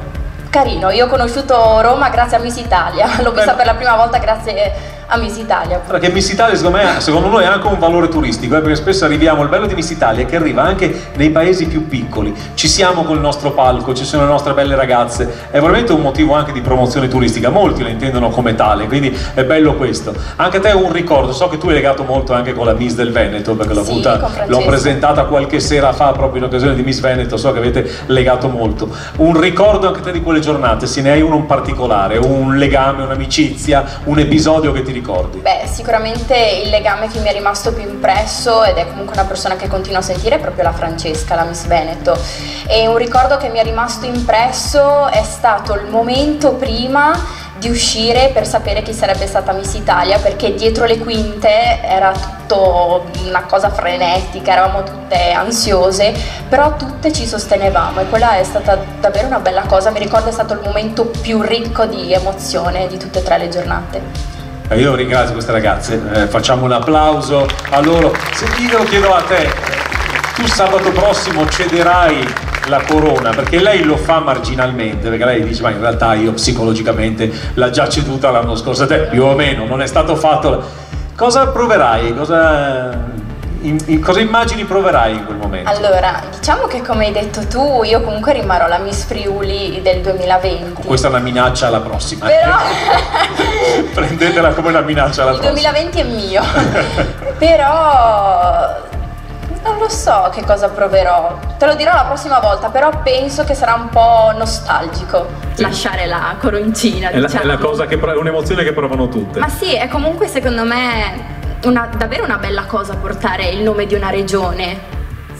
carino. Io ho conosciuto Roma grazie a Miss Italia, l'ho vista per la prima volta grazie a Miss Italia. Perché Miss Italia secondo, me, secondo noi ha anche un valore turistico, eh, perché spesso arriviamo, il bello di Miss Italia è che arriva anche nei paesi più piccoli, ci siamo col nostro palco, ci sono le nostre belle ragazze, è veramente un motivo anche di promozione turistica, molti la intendono come tale, quindi è bello questo. Anche a te un ricordo, so che tu hai legato molto anche con la Miss del Veneto, perché l'ho, sì, l'ho presentata qualche sera fa proprio in occasione di Miss Veneto, so che avete legato molto. Un ricordo anche te di quelle giornate, se ne hai uno in particolare, un legame, un'amicizia, un episodio che ti ricordi? Beh, sicuramente il legame che mi è rimasto più impresso ed è comunque una persona che continuo a sentire è proprio la Francesca, la Miss Veneto. E un ricordo che mi è rimasto impresso è stato il momento prima di uscire per sapere chi sarebbe stata Miss Italia perché dietro le quinte era tutto una cosa frenetica, eravamo tutte ansiose, però tutte ci sostenevamo e quella è stata davvero una bella cosa, mi ricordo è stato il momento più ricco di emozione di tutte e tre le giornate. Eh, io ringrazio queste ragazze, eh, facciamo un applauso a loro. Se io lo chiedo a te, tu sabato prossimo cederai la corona perché lei lo fa marginalmente perché lei dice ma in realtà io psicologicamente l'ha già ceduta l'anno scorso te. Più o meno non è stato fatto. Cosa proverai? Cosa in, in, cosa immagini proverai in quel momento? Allora, diciamo che come hai detto tu, io comunque rimarrò la Miss Friuli del 2020. Questa è una minaccia alla prossima. Però... Prendetela come una minaccia alla Il prossima. Il 2020 è mio. però non lo so che cosa proverò, te lo dirò la prossima volta, però penso che sarà un po' nostalgico. Lasciare la coroncina, è diciamo. La, è la cosa che è un'emozione che provano tutte. Ma sì, è comunque secondo me una, davvero una bella cosa portare il nome di una regione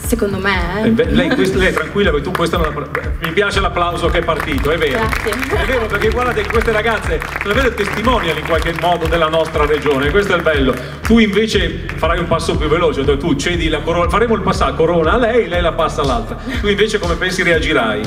secondo me. Eh? Lei, questo, lei, è tranquilla perché tu questo non, mi piace l'applauso che è partito, è vero. Grazie. È vero perché guardate che queste ragazze sono vere testimonial in qualche modo della nostra regione, questo è il bello. Tu invece farai un passo più veloce, cioè tu cedi la corona, faremo il passaggio corona a lei, lei la passa all'altra. Tu invece come pensi reagirai?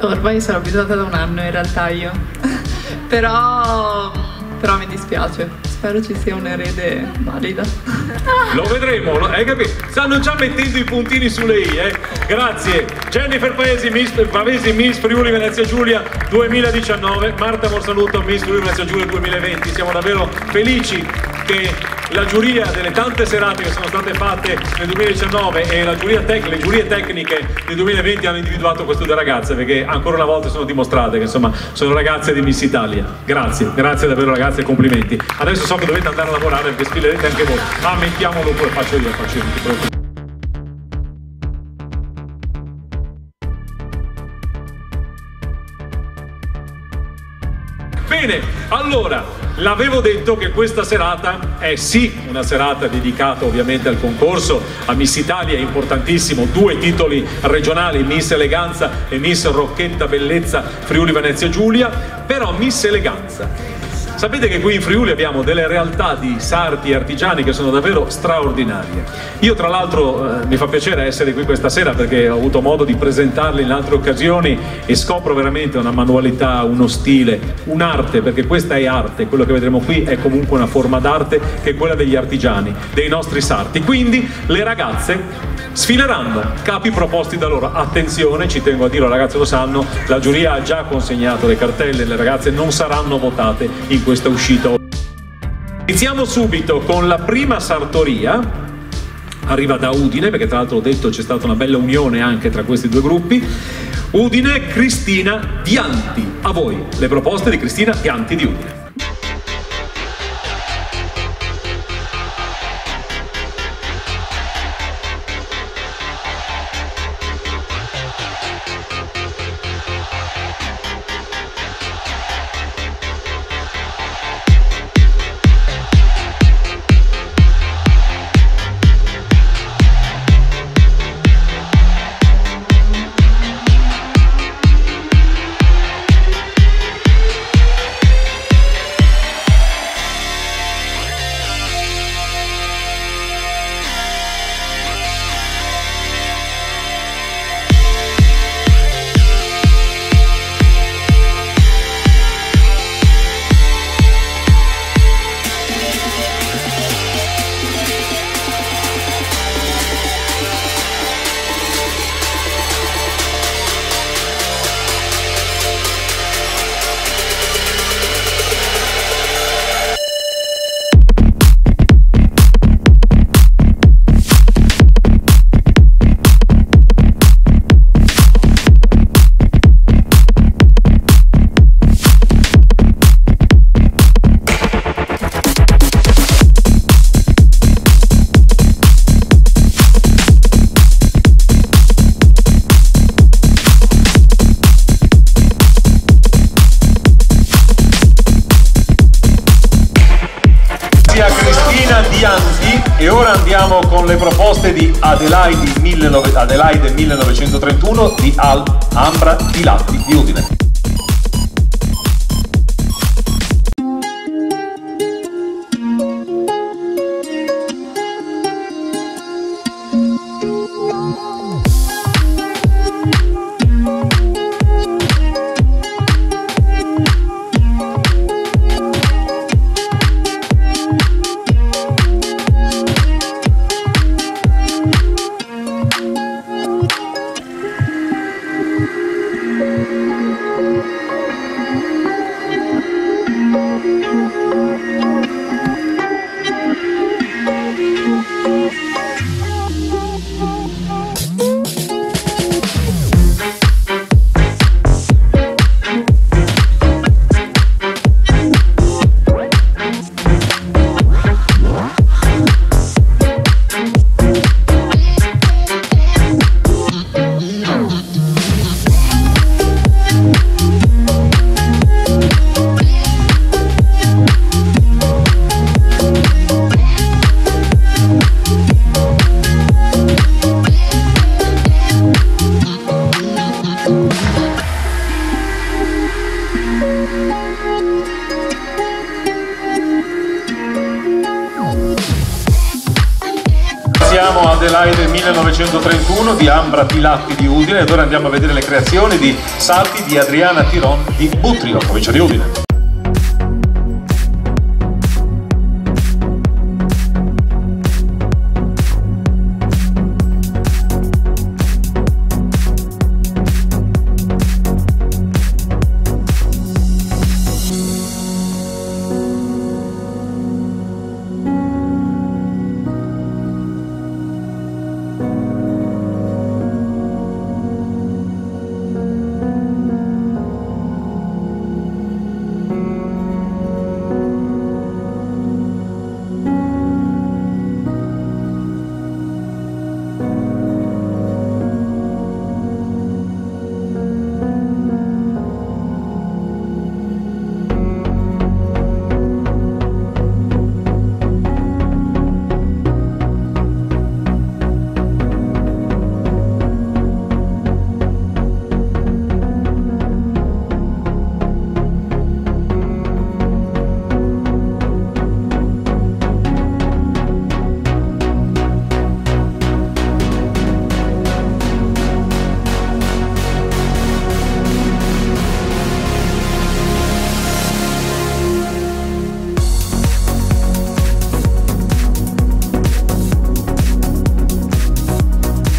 Ormai sono abituata da un anno in realtà io. però, però mi dispiace. Spero ci sia un erede valida. Lo vedremo, hai capito? Stanno già mettendo i puntini sulle i, eh? Grazie. Jennifer Paesi, Miss, Pavesi, Miss Friuli Venezia Giulia 2019, Marta Morsaluto, Miss Friuli Venezia Giulia 2020. Siamo davvero felici che la giuria delle tante serate che sono state fatte nel 2019 e la giuria tec- le giurie tecniche del 2020 hanno individuato queste due ragazze perché ancora una volta sono dimostrate che insomma sono ragazze di Miss Italia. Grazie, grazie davvero ragazze e complimenti. Adesso so che dovete andare a lavorare perché sfilerete anche voi, ma mettiamolo pure, faccio io, faccio io. Bene, allora, l'avevo detto che questa serata è sì una serata dedicata ovviamente al concorso, a Miss Italia è importantissimo, due titoli regionali, Miss Eleganza e Miss Rocchetta Bellezza Friuli Venezia Giulia, però Miss Eleganza Sapete che qui in Friuli abbiamo delle realtà di sarti e artigiani che sono davvero straordinarie. Io tra l'altro eh, mi fa piacere essere qui questa sera perché ho avuto modo di presentarli in altre occasioni e scopro veramente una manualità, uno stile, un'arte, perché questa è arte, quello che vedremo qui è comunque una forma d'arte che è quella degli artigiani, dei nostri sarti. Quindi le ragazze sfileranno capi proposti da loro. Attenzione, ci tengo a dirlo, ragazzi lo sanno, la giuria ha già consegnato le cartelle, le ragazze non saranno votate in questa uscita. Iniziamo subito con la prima sartoria, arriva da Udine, perché tra l'altro ho detto c'è stata una bella unione anche tra questi due gruppi. Udine, Cristina Dianti. A voi le proposte di Cristina Dianti di Udine. Adelaide, Adelaide 1931 di Al Ambra di Latti di Udine. Salti di Adriana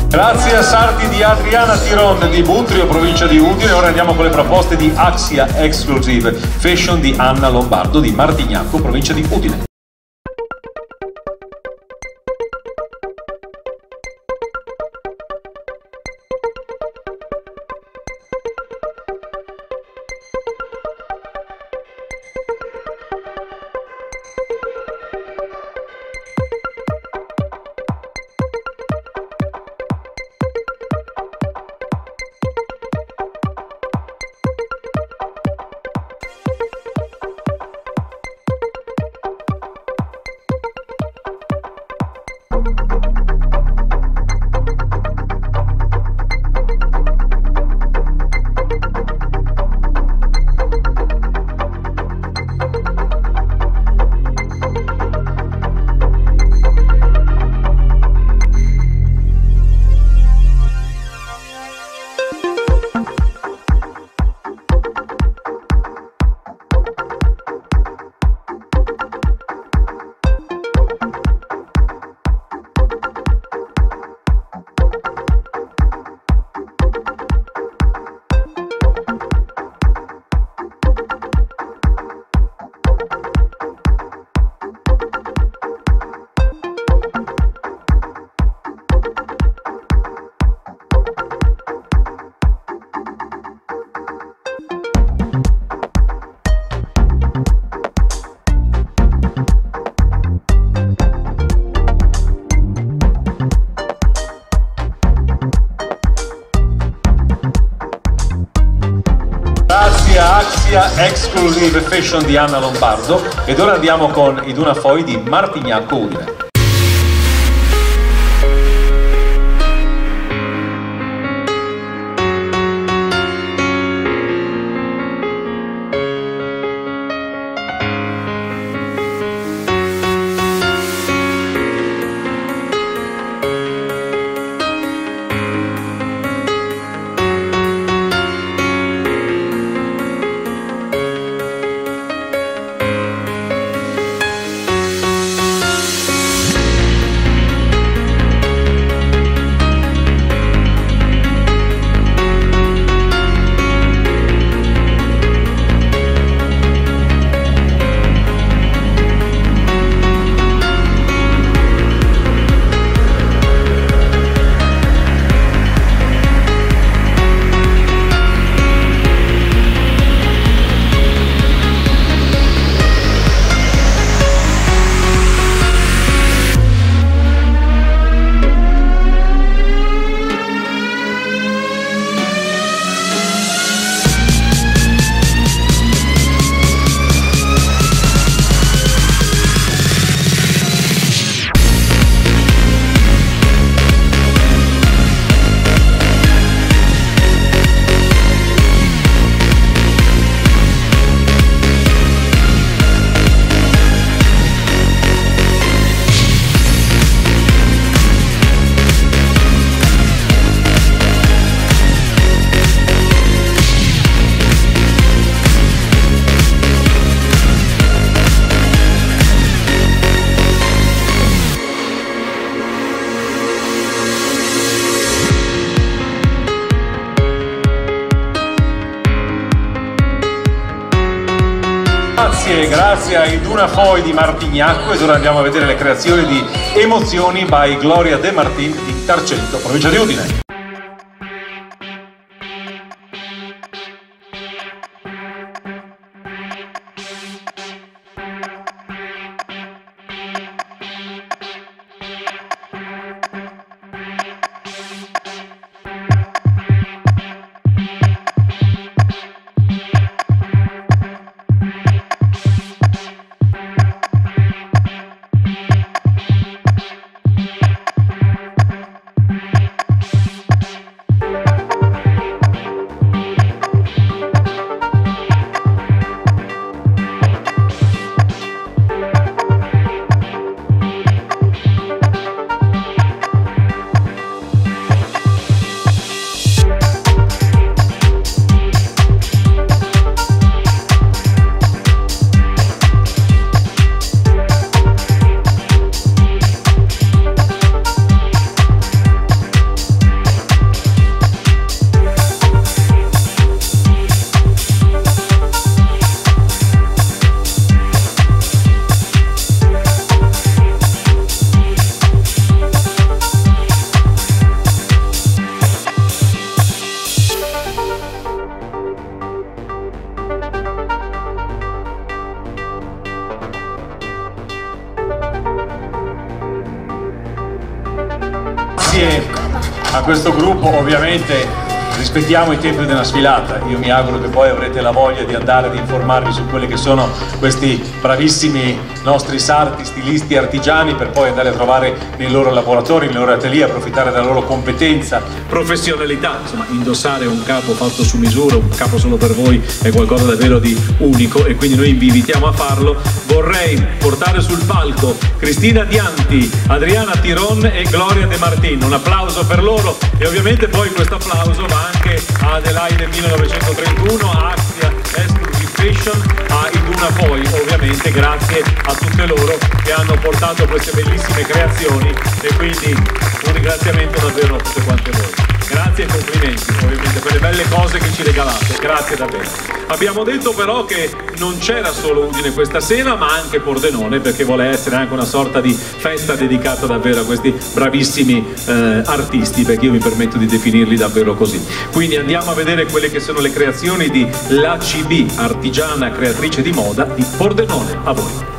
Grazie a Sarti di Adriana Tiron di Butrio, provincia di Udine. Ora andiamo con le proposte di Axia Exclusive Fashion di Anna Lombardo di Martignacco, provincia di Udine. Fashion di Anna Lombardo ed ora andiamo con Iduna Foi di Martignacco Udine. Ai Dunafoi di Martignacco ed ora andiamo a vedere le creazioni di Emozioni by Gloria De Martin di Tarcento, provincia di Udine. Rispettiamo i tempi della sfilata io mi auguro che poi avrete la voglia di andare ad informarvi su quelli che sono questi bravissimi nostri sarti, stilisti, artigiani per poi andare a trovare nei loro laboratori, nei loro atelier, approfittare della loro competenza, professionalità, insomma indossare un capo fatto su misura, un capo solo per voi è qualcosa davvero di unico e quindi noi vi invitiamo a farlo. Vorrei portare sul palco Cristina Dianti, Adriana Tiron e Gloria De Martin, un applauso per loro. E ovviamente poi questo applauso va anche a Adelaide 1931, a Axia Exclusive Fashion, a Iduna Poi, ovviamente grazie a tutte loro che hanno portato queste bellissime creazioni. E quindi un ringraziamento davvero a tutte quante voi. Grazie e complimenti ovviamente per le belle cose che ci regalate, grazie davvero. Abbiamo detto però che non c'era solo Udine questa sera ma anche Pordenone perché vuole essere anche una sorta di festa dedicata davvero a questi bravissimi eh, artisti perché io mi permetto di definirli davvero così. Quindi andiamo a vedere quelle che sono le creazioni di l'ACB, artigiana creatrice di moda di Pordenone. A voi.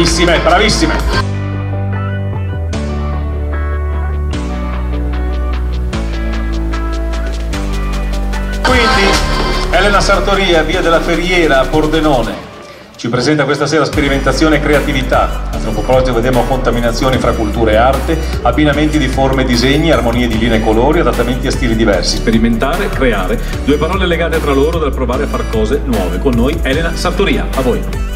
Bravissime, bravissime. Quindi Elena Sartoria, via della Ferriera, Pordenone, ci presenta questa sera sperimentazione e creatività. Antropologico vedremo contaminazioni fra cultura e arte, abbinamenti di forme e disegni, armonie di linee e colori, adattamenti a stili diversi. Sperimentare, creare, due parole legate tra loro dal provare a fare cose nuove. Con noi Elena Sartoria, a voi.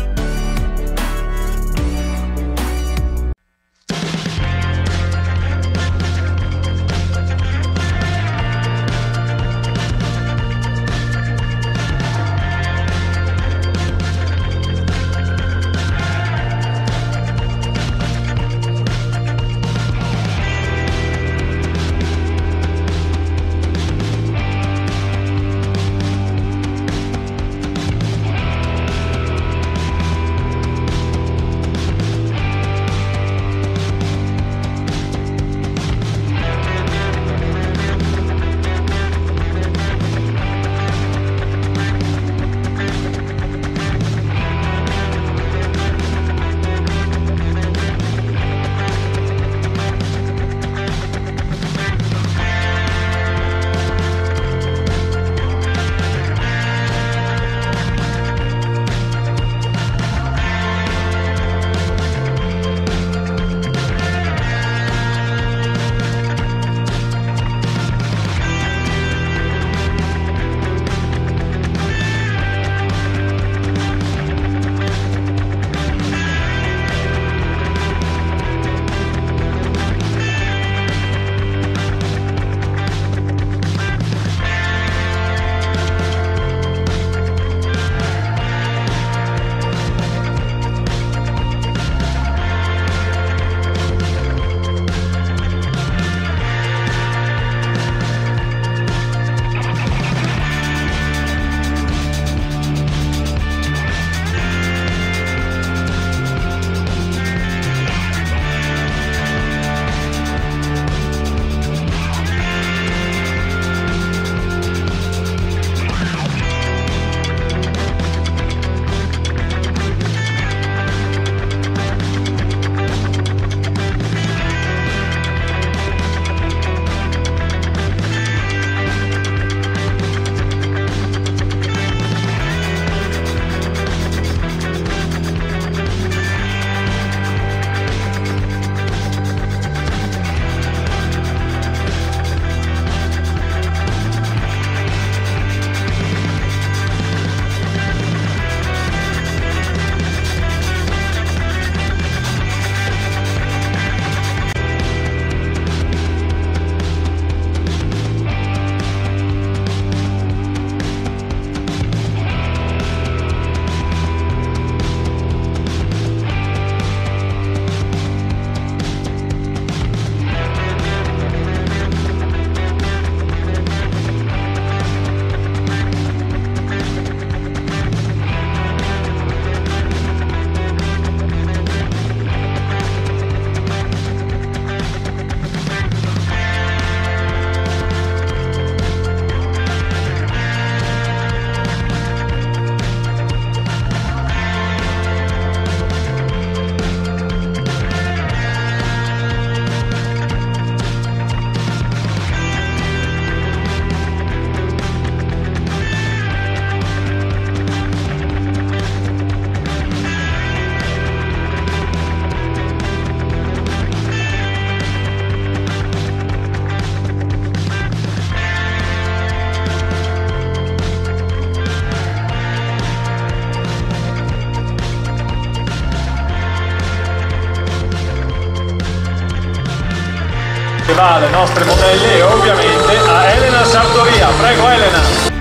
Va alle nostre modelle e ovviamente a Elena Sartoria. Prego Elena.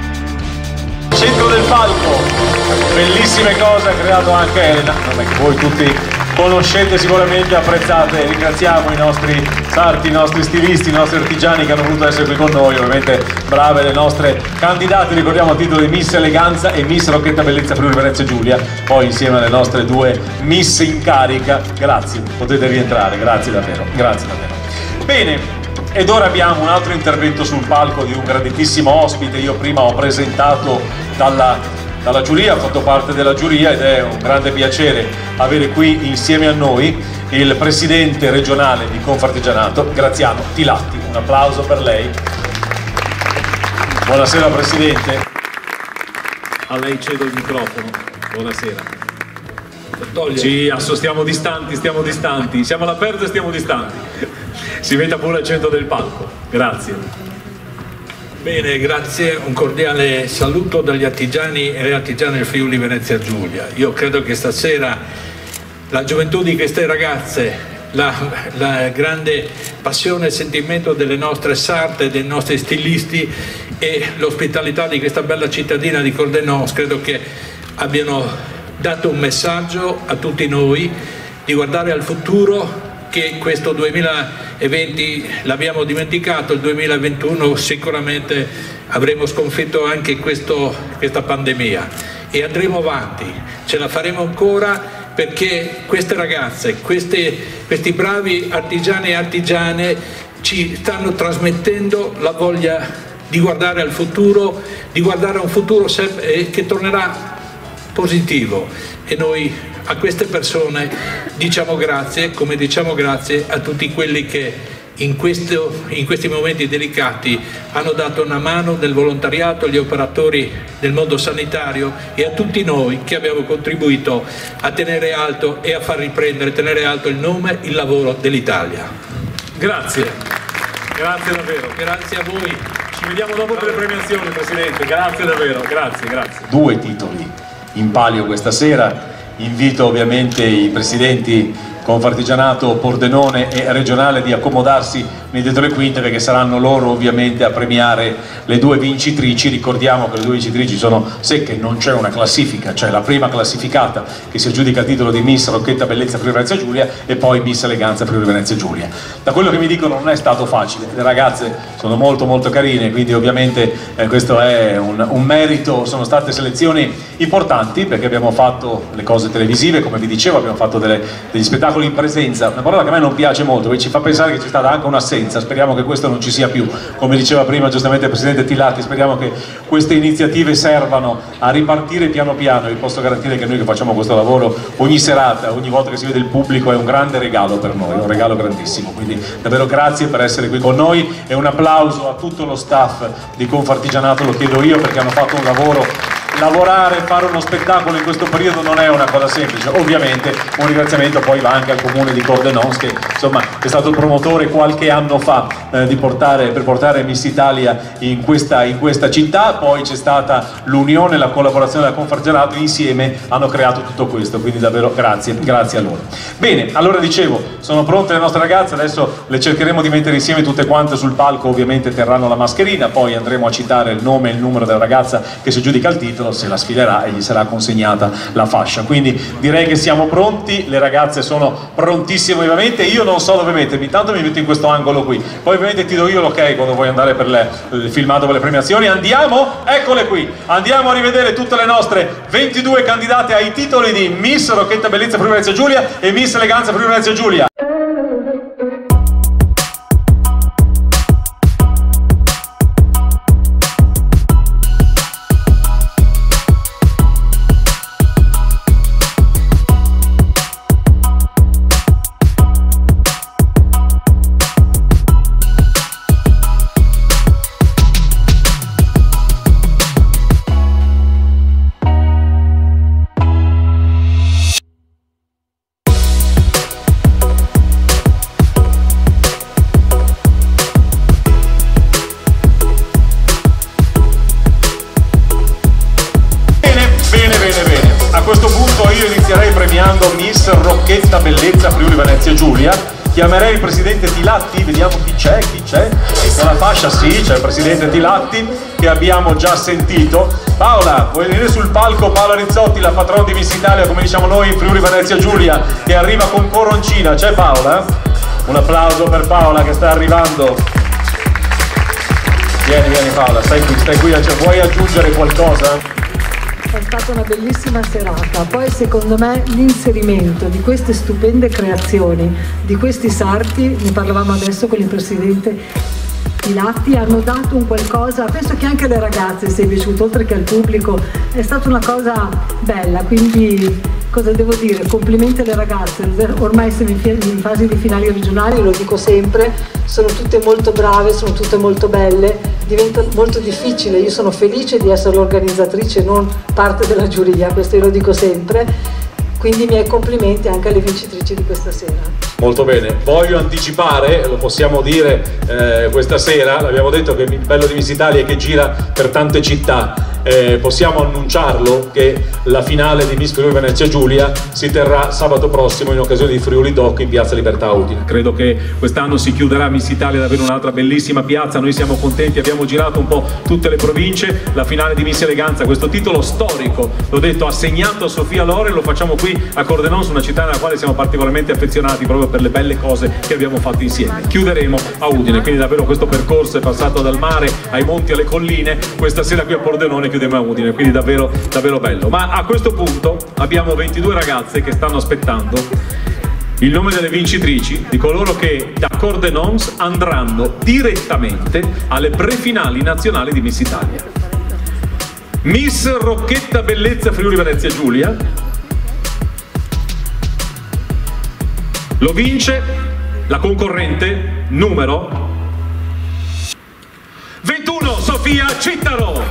Centro del palco, bellissime cose ha creato anche Elena, che voi tutti conoscete sicuramente, apprezzate, ringraziamo i nostri Sarti, i nostri stilisti, i nostri artigiani che hanno voluto essere qui con noi, ovviamente brave le nostre candidate, ricordiamo a titolo di Miss Eleganza e Miss Rocchetta Bellezza Friuli Venezia Giulia, poi insieme alle nostre due Miss in carica, grazie, potete rientrare, grazie davvero, grazie davvero. Bene, ed ora abbiamo un altro intervento sul palco di un grandissimo ospite, io prima ho presentato dalla, dalla giuria, ho fatto parte della giuria ed è un grande piacere avere qui insieme a noi il presidente regionale di Confartigianato, Graziano Tilatti. Un applauso per lei. Buonasera Presidente. A lei cedo il microfono. Buonasera. Sì, asso, stiamo distanti, stiamo distanti. Siamo all'aperto e stiamo distanti. Si metta pure al centro del palco. Grazie. Bene, grazie, un cordiale saluto dagli artigiani e artigiane del Friuli Venezia Giulia. Io credo che stasera la gioventù di queste ragazze, la, la, grande passione e sentimento delle nostre sarte, dei nostri stilisti e l'ospitalità di questa bella cittadina di Cordenons credo che abbiano dato un messaggio a tutti noi di guardare al futuro che questo 2020 l'abbiamo dimenticato, il 2021 sicuramente avremo sconfitto anche questo, questa pandemia. E andremo avanti, ce la faremo ancora perché queste ragazze, queste, questi bravi artigiani e artigiane ci stanno trasmettendo la voglia di guardare al futuro, di guardare a un futuro eh, che tornerà positivo. E noi a queste persone diciamo grazie, come diciamo grazie a tutti quelli che in, questo, in, questi momenti delicati hanno dato una mano nel volontariato agli operatori del mondo sanitario e a tutti noi che abbiamo contribuito a tenere alto e a far riprendere, tenere alto il nome, il lavoro dell'Italia. Grazie, grazie davvero, grazie a voi. Ci vediamo dopo per le premiazioni Presidente, grazie davvero, grazie, grazie. Due titoli in palio questa sera, invito ovviamente i presidenti Confartigianato, Pordenone e Regionale di accomodarsi nei dietro le quinte perché saranno loro ovviamente a premiare le due vincitrici, ricordiamo che le due vincitrici sono secche, non c'è una classifica, c'è la prima classificata che si aggiudica il titolo di Miss Rocchetta Bellezza Friuli Venezia Giulia e poi Miss Eleganza Friuli Venezia Giulia. Da quello che mi dicono non è stato facile, le ragazze sono molto molto carine, quindi ovviamente eh, questo è un, un merito, sono state selezioni importanti perché abbiamo fatto le cose televisive, come vi dicevo, abbiamo fatto delle, degli spettacoli in presenza, una parola che a me non piace molto, perché ci fa pensare che c'è stata anche un'assenza, speriamo che questo non ci sia più, come diceva prima giustamente il Presidente Tilati, speriamo che queste iniziative servano a ripartire piano piano, vi posso garantire che noi che facciamo questo lavoro ogni serata, ogni volta che si vede il pubblico è un grande regalo per noi, un regalo grandissimo, quindi davvero grazie per essere qui con noi. E un applauso a tutto lo staff di Confartigianato, lo chiedo io perché hanno fatto un lavoro lavorare, fare uno spettacolo in questo periodo non è una cosa semplice, ovviamente un ringraziamento poi va anche al comune di Cordenons che insomma è stato il promotore qualche anno fa eh, portare, per portare Miss Italia in questa, in questa città, poi c'è stata l'unione, la collaborazione della Confargenato, insieme hanno creato tutto questo, quindi davvero grazie, grazie a loro. Bene, allora dicevo, sono pronte le nostre ragazze, adesso le cercheremo di mettere insieme tutte quante sul palco, ovviamente terranno la mascherina, poi andremo a citare il nome e il numero della ragazza che si aggiudica il titolo, se la sfiderà e gli sarà consegnata la fascia. Quindi direi che siamo pronti, le ragazze sono prontissime ovviamente, io non so dove mettermi, intanto mi metto in questo angolo qui, poi ovviamente ti do io l'ok quando vuoi andare per le, il filmato per le premiazioni, andiamo, eccole qui, andiamo a rivedere tutte le nostre 22 candidate ai titoli di Miss Rocchetta Bellezza Prima Venezia Giulia e Miss Eleganza Prima Venezia Giulia. Presidente Tilatti che abbiamo già sentito. Paola, vuoi venire sul palco Paola Rizzotti, la patrona di Miss Italia, come diciamo noi in Friuli Venezia Giulia, che arriva con coroncina, c'è Paola? Un applauso per Paola che sta arrivando. Vieni, vieni Paola, stai qui, stai qui, cioè, vuoi aggiungere qualcosa? È stata una bellissima serata, poi secondo me l'inserimento di queste stupende creazioni, di questi sarti, ne parlavamo adesso con il Presidente i latti hanno dato un qualcosa, penso che anche alle ragazze sia piaciuto, oltre che al pubblico, è stata una cosa bella, quindi cosa devo dire? Complimenti alle ragazze, ormai siamo in fase di finali regionali, lo dico sempre, sono tutte molto brave, sono tutte molto belle, diventa molto difficile, io sono felice di essere l'organizzatrice, non parte della giuria, questo io lo dico sempre quindi i miei complimenti anche alle vincitrici di questa sera. Molto bene, voglio anticipare, lo possiamo dire eh, questa sera, l'abbiamo detto che il bello di Miss Italia è che gira per tante città, eh, possiamo annunciarlo che la finale di Miss Friuli Venezia Giulia si terrà sabato prossimo in occasione di Friuli Doc in Piazza Libertà Udine. Credo che quest'anno si chiuderà Miss Italia ad avere un'altra bellissima piazza, noi siamo contenti, abbiamo girato un po' tutte le province, la finale di Miss Eleganza, questo titolo storico, l'ho detto, assegnato a Sofia Lore, lo facciamo qui a Cordenons, una città nella quale siamo particolarmente affezionati proprio per le belle cose che abbiamo fatto insieme. Chiuderemo a Udine, quindi davvero questo percorso è passato dal mare ai monti alle colline, questa sera qui a Pordenone chiudiamo a Udine, quindi davvero, davvero bello. Ma a questo punto abbiamo 22 ragazze che stanno aspettando il nome delle vincitrici di coloro che da Cordenons andranno direttamente alle prefinali nazionali di Miss Italia. Miss Rocchetta Bellezza Friuli Venezia Giulia, Lo vince la concorrente numero 21, Sofia Cittaro.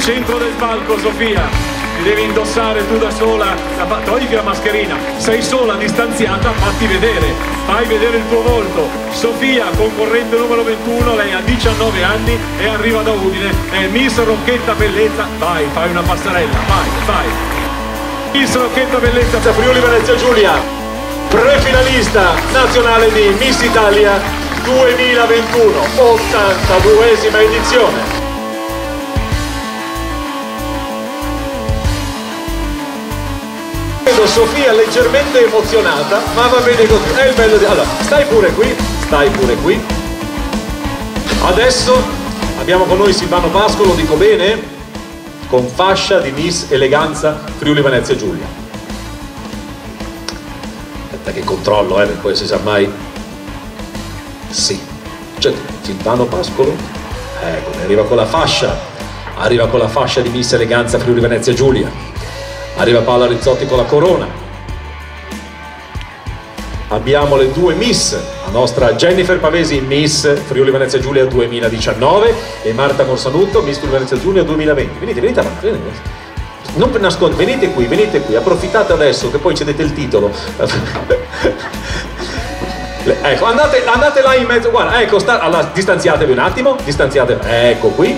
Centro del palco, Sofia. Ti devi indossare tu da sola, togli la mascherina, sei sola, distanziata, fatti vedere, fai vedere il tuo volto. Sofia, concorrente numero 21, lei ha 19 anni e arriva da Udine, è Miss Rocchetta Bellezza, vai, fai una passarella, vai, vai. Miss Rocchetta Bellezza Friuli Venezia Giulia, prefinalista nazionale di Miss Italia 2021, 82esima edizione. Vedo Sofia leggermente emozionata, ma va bene così, è il bello di... Allora, stai pure qui, stai pure qui. Adesso abbiamo con noi Silvano Pasco, lo dico bene? Con fascia di Miss Eleganza Friuli Venezia Giulia. Aspetta che controllo, eh, per poi si sa mai. Sì, cioè, Silvano Pascolo, ecco, arriva con la fascia, arriva con la fascia di Miss Eleganza Friuli Venezia Giulia, arriva Paola Rizzotti con la corona, abbiamo le due Miss, la nostra Jennifer Pavesi Miss Friuli Venezia Giulia 2019 e Marta Morsanutto Miss Friuli Venezia Giulia 2020. Venite, venite avanti, venite. Non per nascondere, venite qui, venite qui, approfittate adesso che poi cedete il titolo. ecco, andate, andate, là in mezzo, guarda, ecco, sta, allora, distanziatevi un attimo, distanziatevi, ecco qui.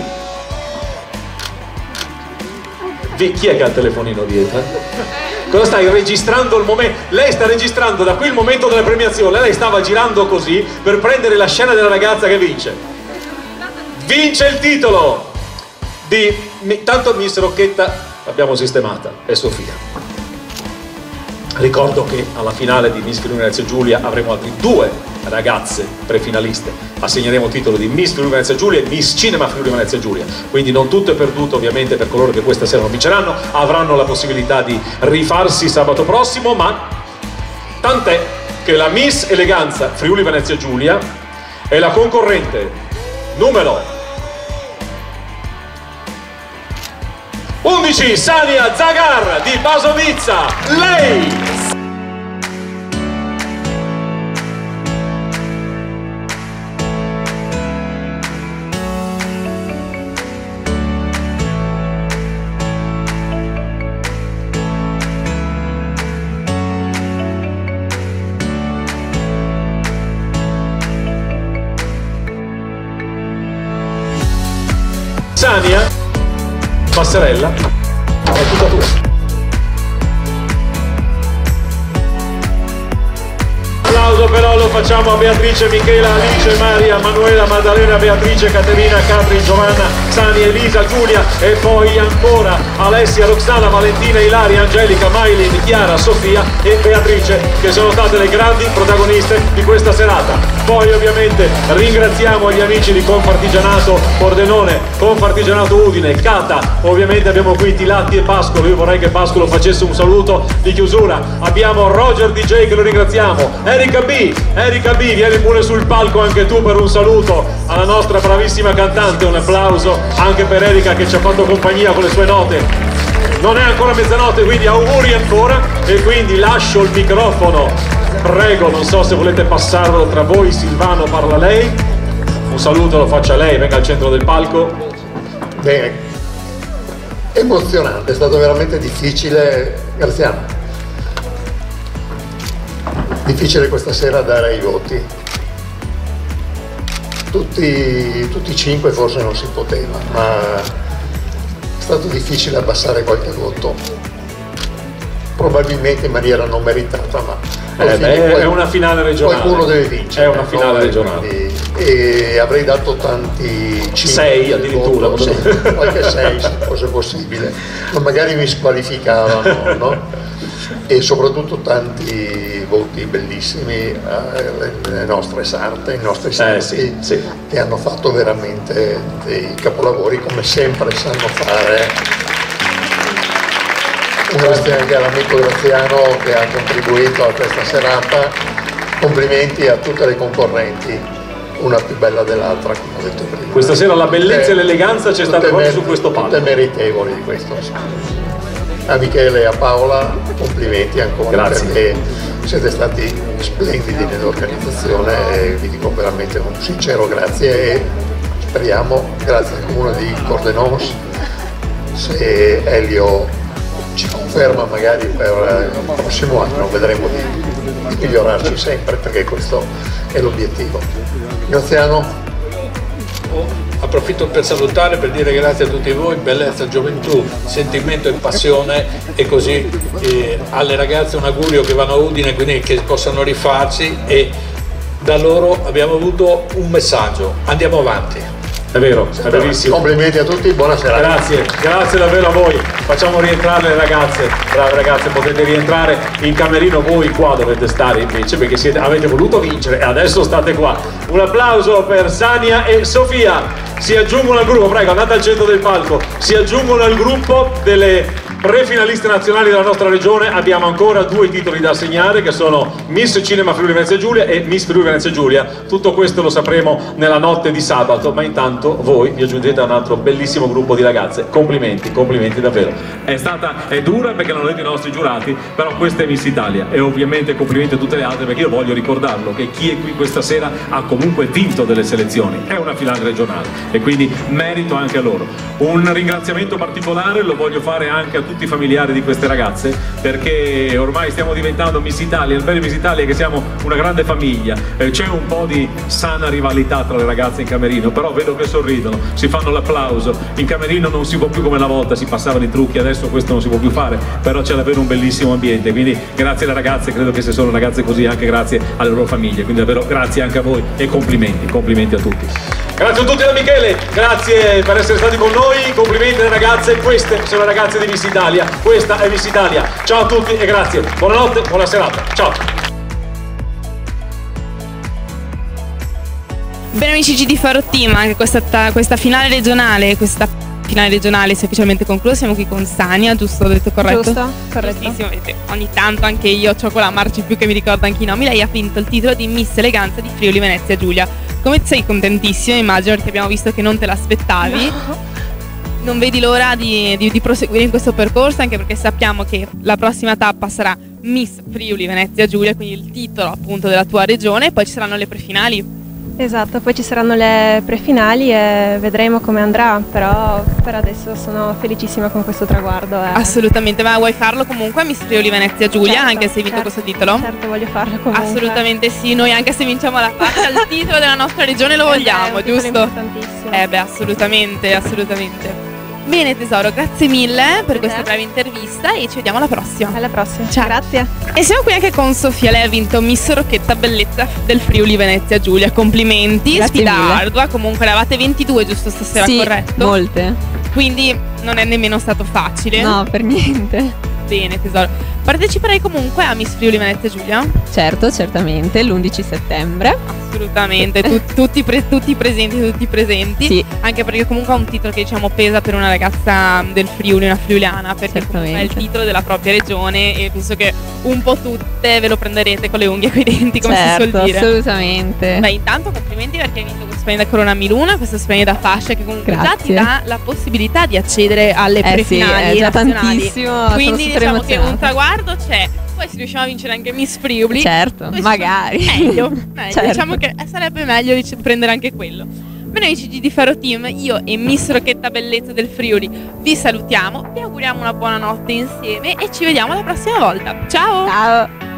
Chi è che ha il telefonino dietro? Cosa stai registrando il momento? Lei sta registrando da qui il momento della premiazione, lei stava girando così per prendere la scena della ragazza che vince. Vince il titolo di... Tanto Miss Rocchetta l'abbiamo sistemata, è Sofia. Ricordo che alla finale di Miss Venezia Giulia avremo altri due ragazze prefinaliste. Assegneremo il titolo di Miss Friuli Venezia Giulia e Miss Cinema Friuli Venezia Giulia. Quindi non tutto è perduto ovviamente per coloro che questa sera non vinceranno, avranno la possibilità di rifarsi sabato prossimo, ma tant'è che la Miss Eleganza Friuli Venezia Giulia è la concorrente numero 11 Sania Zagar di Basovizza, lei! Passerella è tutta tua. Facciamo a Beatrice, Michela, Alice, Maria, Manuela, Maddalena, Beatrice, Caterina, Catri, Giovanna, Sani, Elisa, Giulia e poi ancora Alessia, Roxana, Valentina, Ilaria, Angelica, Mailin, Chiara, Sofia e Beatrice che sono state le grandi protagoniste di questa serata. Poi ovviamente ringraziamo gli amici di Confartigianato Pordenone, Confartigianato Udine, Cata, ovviamente abbiamo qui Tilatti e Pascolo, io vorrei che Pascolo facesse un saluto di chiusura. Abbiamo Roger DJ che lo ringraziamo, Erika B, Erika B, vieni pure sul palco anche tu per un saluto alla nostra bravissima cantante, un applauso anche per Erika che ci ha fatto compagnia con le sue note. Non è ancora mezzanotte, quindi auguri ancora e quindi lascio il microfono. Prego, non so se volete passarlo tra voi, Silvano parla lei. Un saluto lo faccia lei, venga al centro del palco. Bene, emozionante, è stato veramente difficile, Graziano. Difficile questa sera dare i voti. Tutti, tutti e cinque forse non si poteva, ma è stato difficile abbassare qualche voto. Probabilmente in maniera non meritata, ma Eh, beh, è una finale regionale. Qualcuno deve vincere. È una finale no? regionale. Quindi- e avrei dato tanti cinque Sei addirittura. voto, sì, qualche sei se fosse possibile, ma magari mi squalificavano, no? E soprattutto tanti voti bellissimi alle nostre sarte, ai nostri sarti, che hanno fatto veramente dei capolavori come sempre sanno fare. Grazie anche all'amico Graziano che ha contribuito a questa serata. Complimenti a tutte le concorrenti, una più bella dell'altra, come ho detto prima. Questa sera la bellezza e l'eleganza c'è stata proprio su questo palco. Tutte meritevoli di questo. A Michele e a Paola complimenti ancora Grazie. perché siete stati splendidi nell'organizzazione e vi dico veramente un sincero grazie e speriamo, grazie al comune di Cordenons, se Elio ci conferma magari per il prossimo anno vedremo di, di migliorarci sempre perché questo è l'obiettivo. Graziano? Approfitto per salutare, per dire grazie a tutti voi, bellezza, gioventù, sentimento e passione e così eh, alle ragazze un augurio che vanno a Udine, quindi che possano rifarci e da loro abbiamo avuto un messaggio, andiamo avanti. È vero, è verissimo. Complimenti a tutti, buona serata. Grazie, grazie davvero a voi. Facciamo rientrare le ragazze. Brave ragazze, potete rientrare in camerino, voi qua dovete stare invece perché siete- avete voluto vincere e adesso state qua. Un applauso per Sania e Sofia. Si aggiungono al gruppo, prego, andate al centro del palco. Si aggiungono al gruppo delle prefinaliste nazionali della nostra regione. Abbiamo ancora due titoli da assegnare che sono Miss Cinema Friuli Venezia Giulia e Miss Friuli Venezia Giulia. Tutto questo lo sapremo nella notte di sabato, ma intanto voi vi aggiungete a un altro bellissimo gruppo di ragazze. Complimenti, complimenti davvero. È stata, è dura perché l'hanno detto i nostri giurati, però questa è Miss Italia e ovviamente complimenti a tutte le altre perché io voglio ricordarlo che chi è qui questa sera ha comunque vinto delle selezioni, è una finale regionale e quindi merito anche a loro. Un ringraziamento particolare lo voglio fare anche a tutti i familiari di queste ragazze perché ormai stiamo diventando Miss Italia, il bello Miss Italia è che siamo una grande famiglia, Eh, c'è un po' di sana rivalità tra le ragazze in camerino, però vedo che sorridono, si fanno l'applauso, in camerino non si può più come una volta, si passavano i trucchi, adesso questo non si può più fare, però c'è davvero un bellissimo ambiente, quindi grazie alle ragazze, credo che se sono ragazze così anche grazie alle loro famiglie, quindi davvero grazie anche a voi e complimenti, complimenti a tutti. Grazie a tutti da Michele, grazie per essere stati con noi, complimenti alle ragazze, queste sono le ragazze di Miss Italia, questa è Miss Italia. Ciao a tutti e grazie, buonanotte, buona serata, ciao. Bene amici GD Faro Team, anche questa, questa finale regionale, questa finale regionale si è ufficialmente conclusa, siamo qui con Sania, giusto? Ho detto corretto? Giusto, corretto. Vedete, ogni tanto anche io ho quella marcia più che mi ricorda anche i nomi, lei ha vinto il titolo di Miss Eleganza di Friuli Venezia Giulia. Come sei contentissima, immagino, perché abbiamo visto che non te l'aspettavi. Non vedi l'ora di, di- di proseguire in questo percorso, anche perché sappiamo che la prossima tappa sarà Miss Friuli Venezia Giulia, quindi il titolo appunto della tua regione, e poi ci saranno le prefinali. Esatto, poi ci saranno le prefinali e vedremo come andrà, però per adesso sono felicissima con questo traguardo. eh. Assolutamente, ma vuoi farlo comunque a Miss Friuli Venezia Giulia, Certo, anche se hai vinto certo, questo titolo? Certo, voglio farlo comunque. Assolutamente sì, noi anche se vinciamo la faccia, il titolo della nostra regione lo Eh vogliamo, titolo giusto? importantissimo. Eh beh, assolutamente, assolutamente. Bene tesoro, grazie mille per questa breve intervista e ci vediamo alla prossima. Alla prossima. Ciao. Grazie. E siamo qui anche con Sofia, lei ha vinto Miss Rocchetta Bellezza del Friuli Venezia Giulia. Complimenti, Grazie sfida mille. ardua, comunque eravate 22 giusto stasera, Sì, corretto? molte. Quindi non è nemmeno stato facile. No, per niente. Bene tesoro. Parteciperai comunque a Miss Friuli Venezia Giulia? Certo, certamente, l'11 settembre. Assolutamente, tu- tutti, pre- tutti presenti, tutti presenti. Sì. Anche perché comunque è un titolo che diciamo pesa per una ragazza del Friuli, una friuliana, perché è il titolo della propria regione e penso che un po' tutte ve lo prenderete con le unghie coi denti, come si certo, suol dire. assolutamente. Beh, intanto complimenti perché hai vinto questa splendida corona Miluna, questa splendida fascia che comunque già ti Grazie. dà la possibilità di accedere alle Eh sì, prefinali è già nazionali. tantissimo, Quindi diciamo che un emozionata. traguardo c'è. Poi se riusciamo a vincere anche Miss Friuli. Certo, magari. Meglio, meglio. Certo. Diciamo che sarebbe meglio prendere anche quello. Bene amici di Ferro Team, io e Miss Rocchetta Bellezza del Friuli vi salutiamo, vi auguriamo una buona notte insieme e ci vediamo la prossima volta. Ciao! Ciao!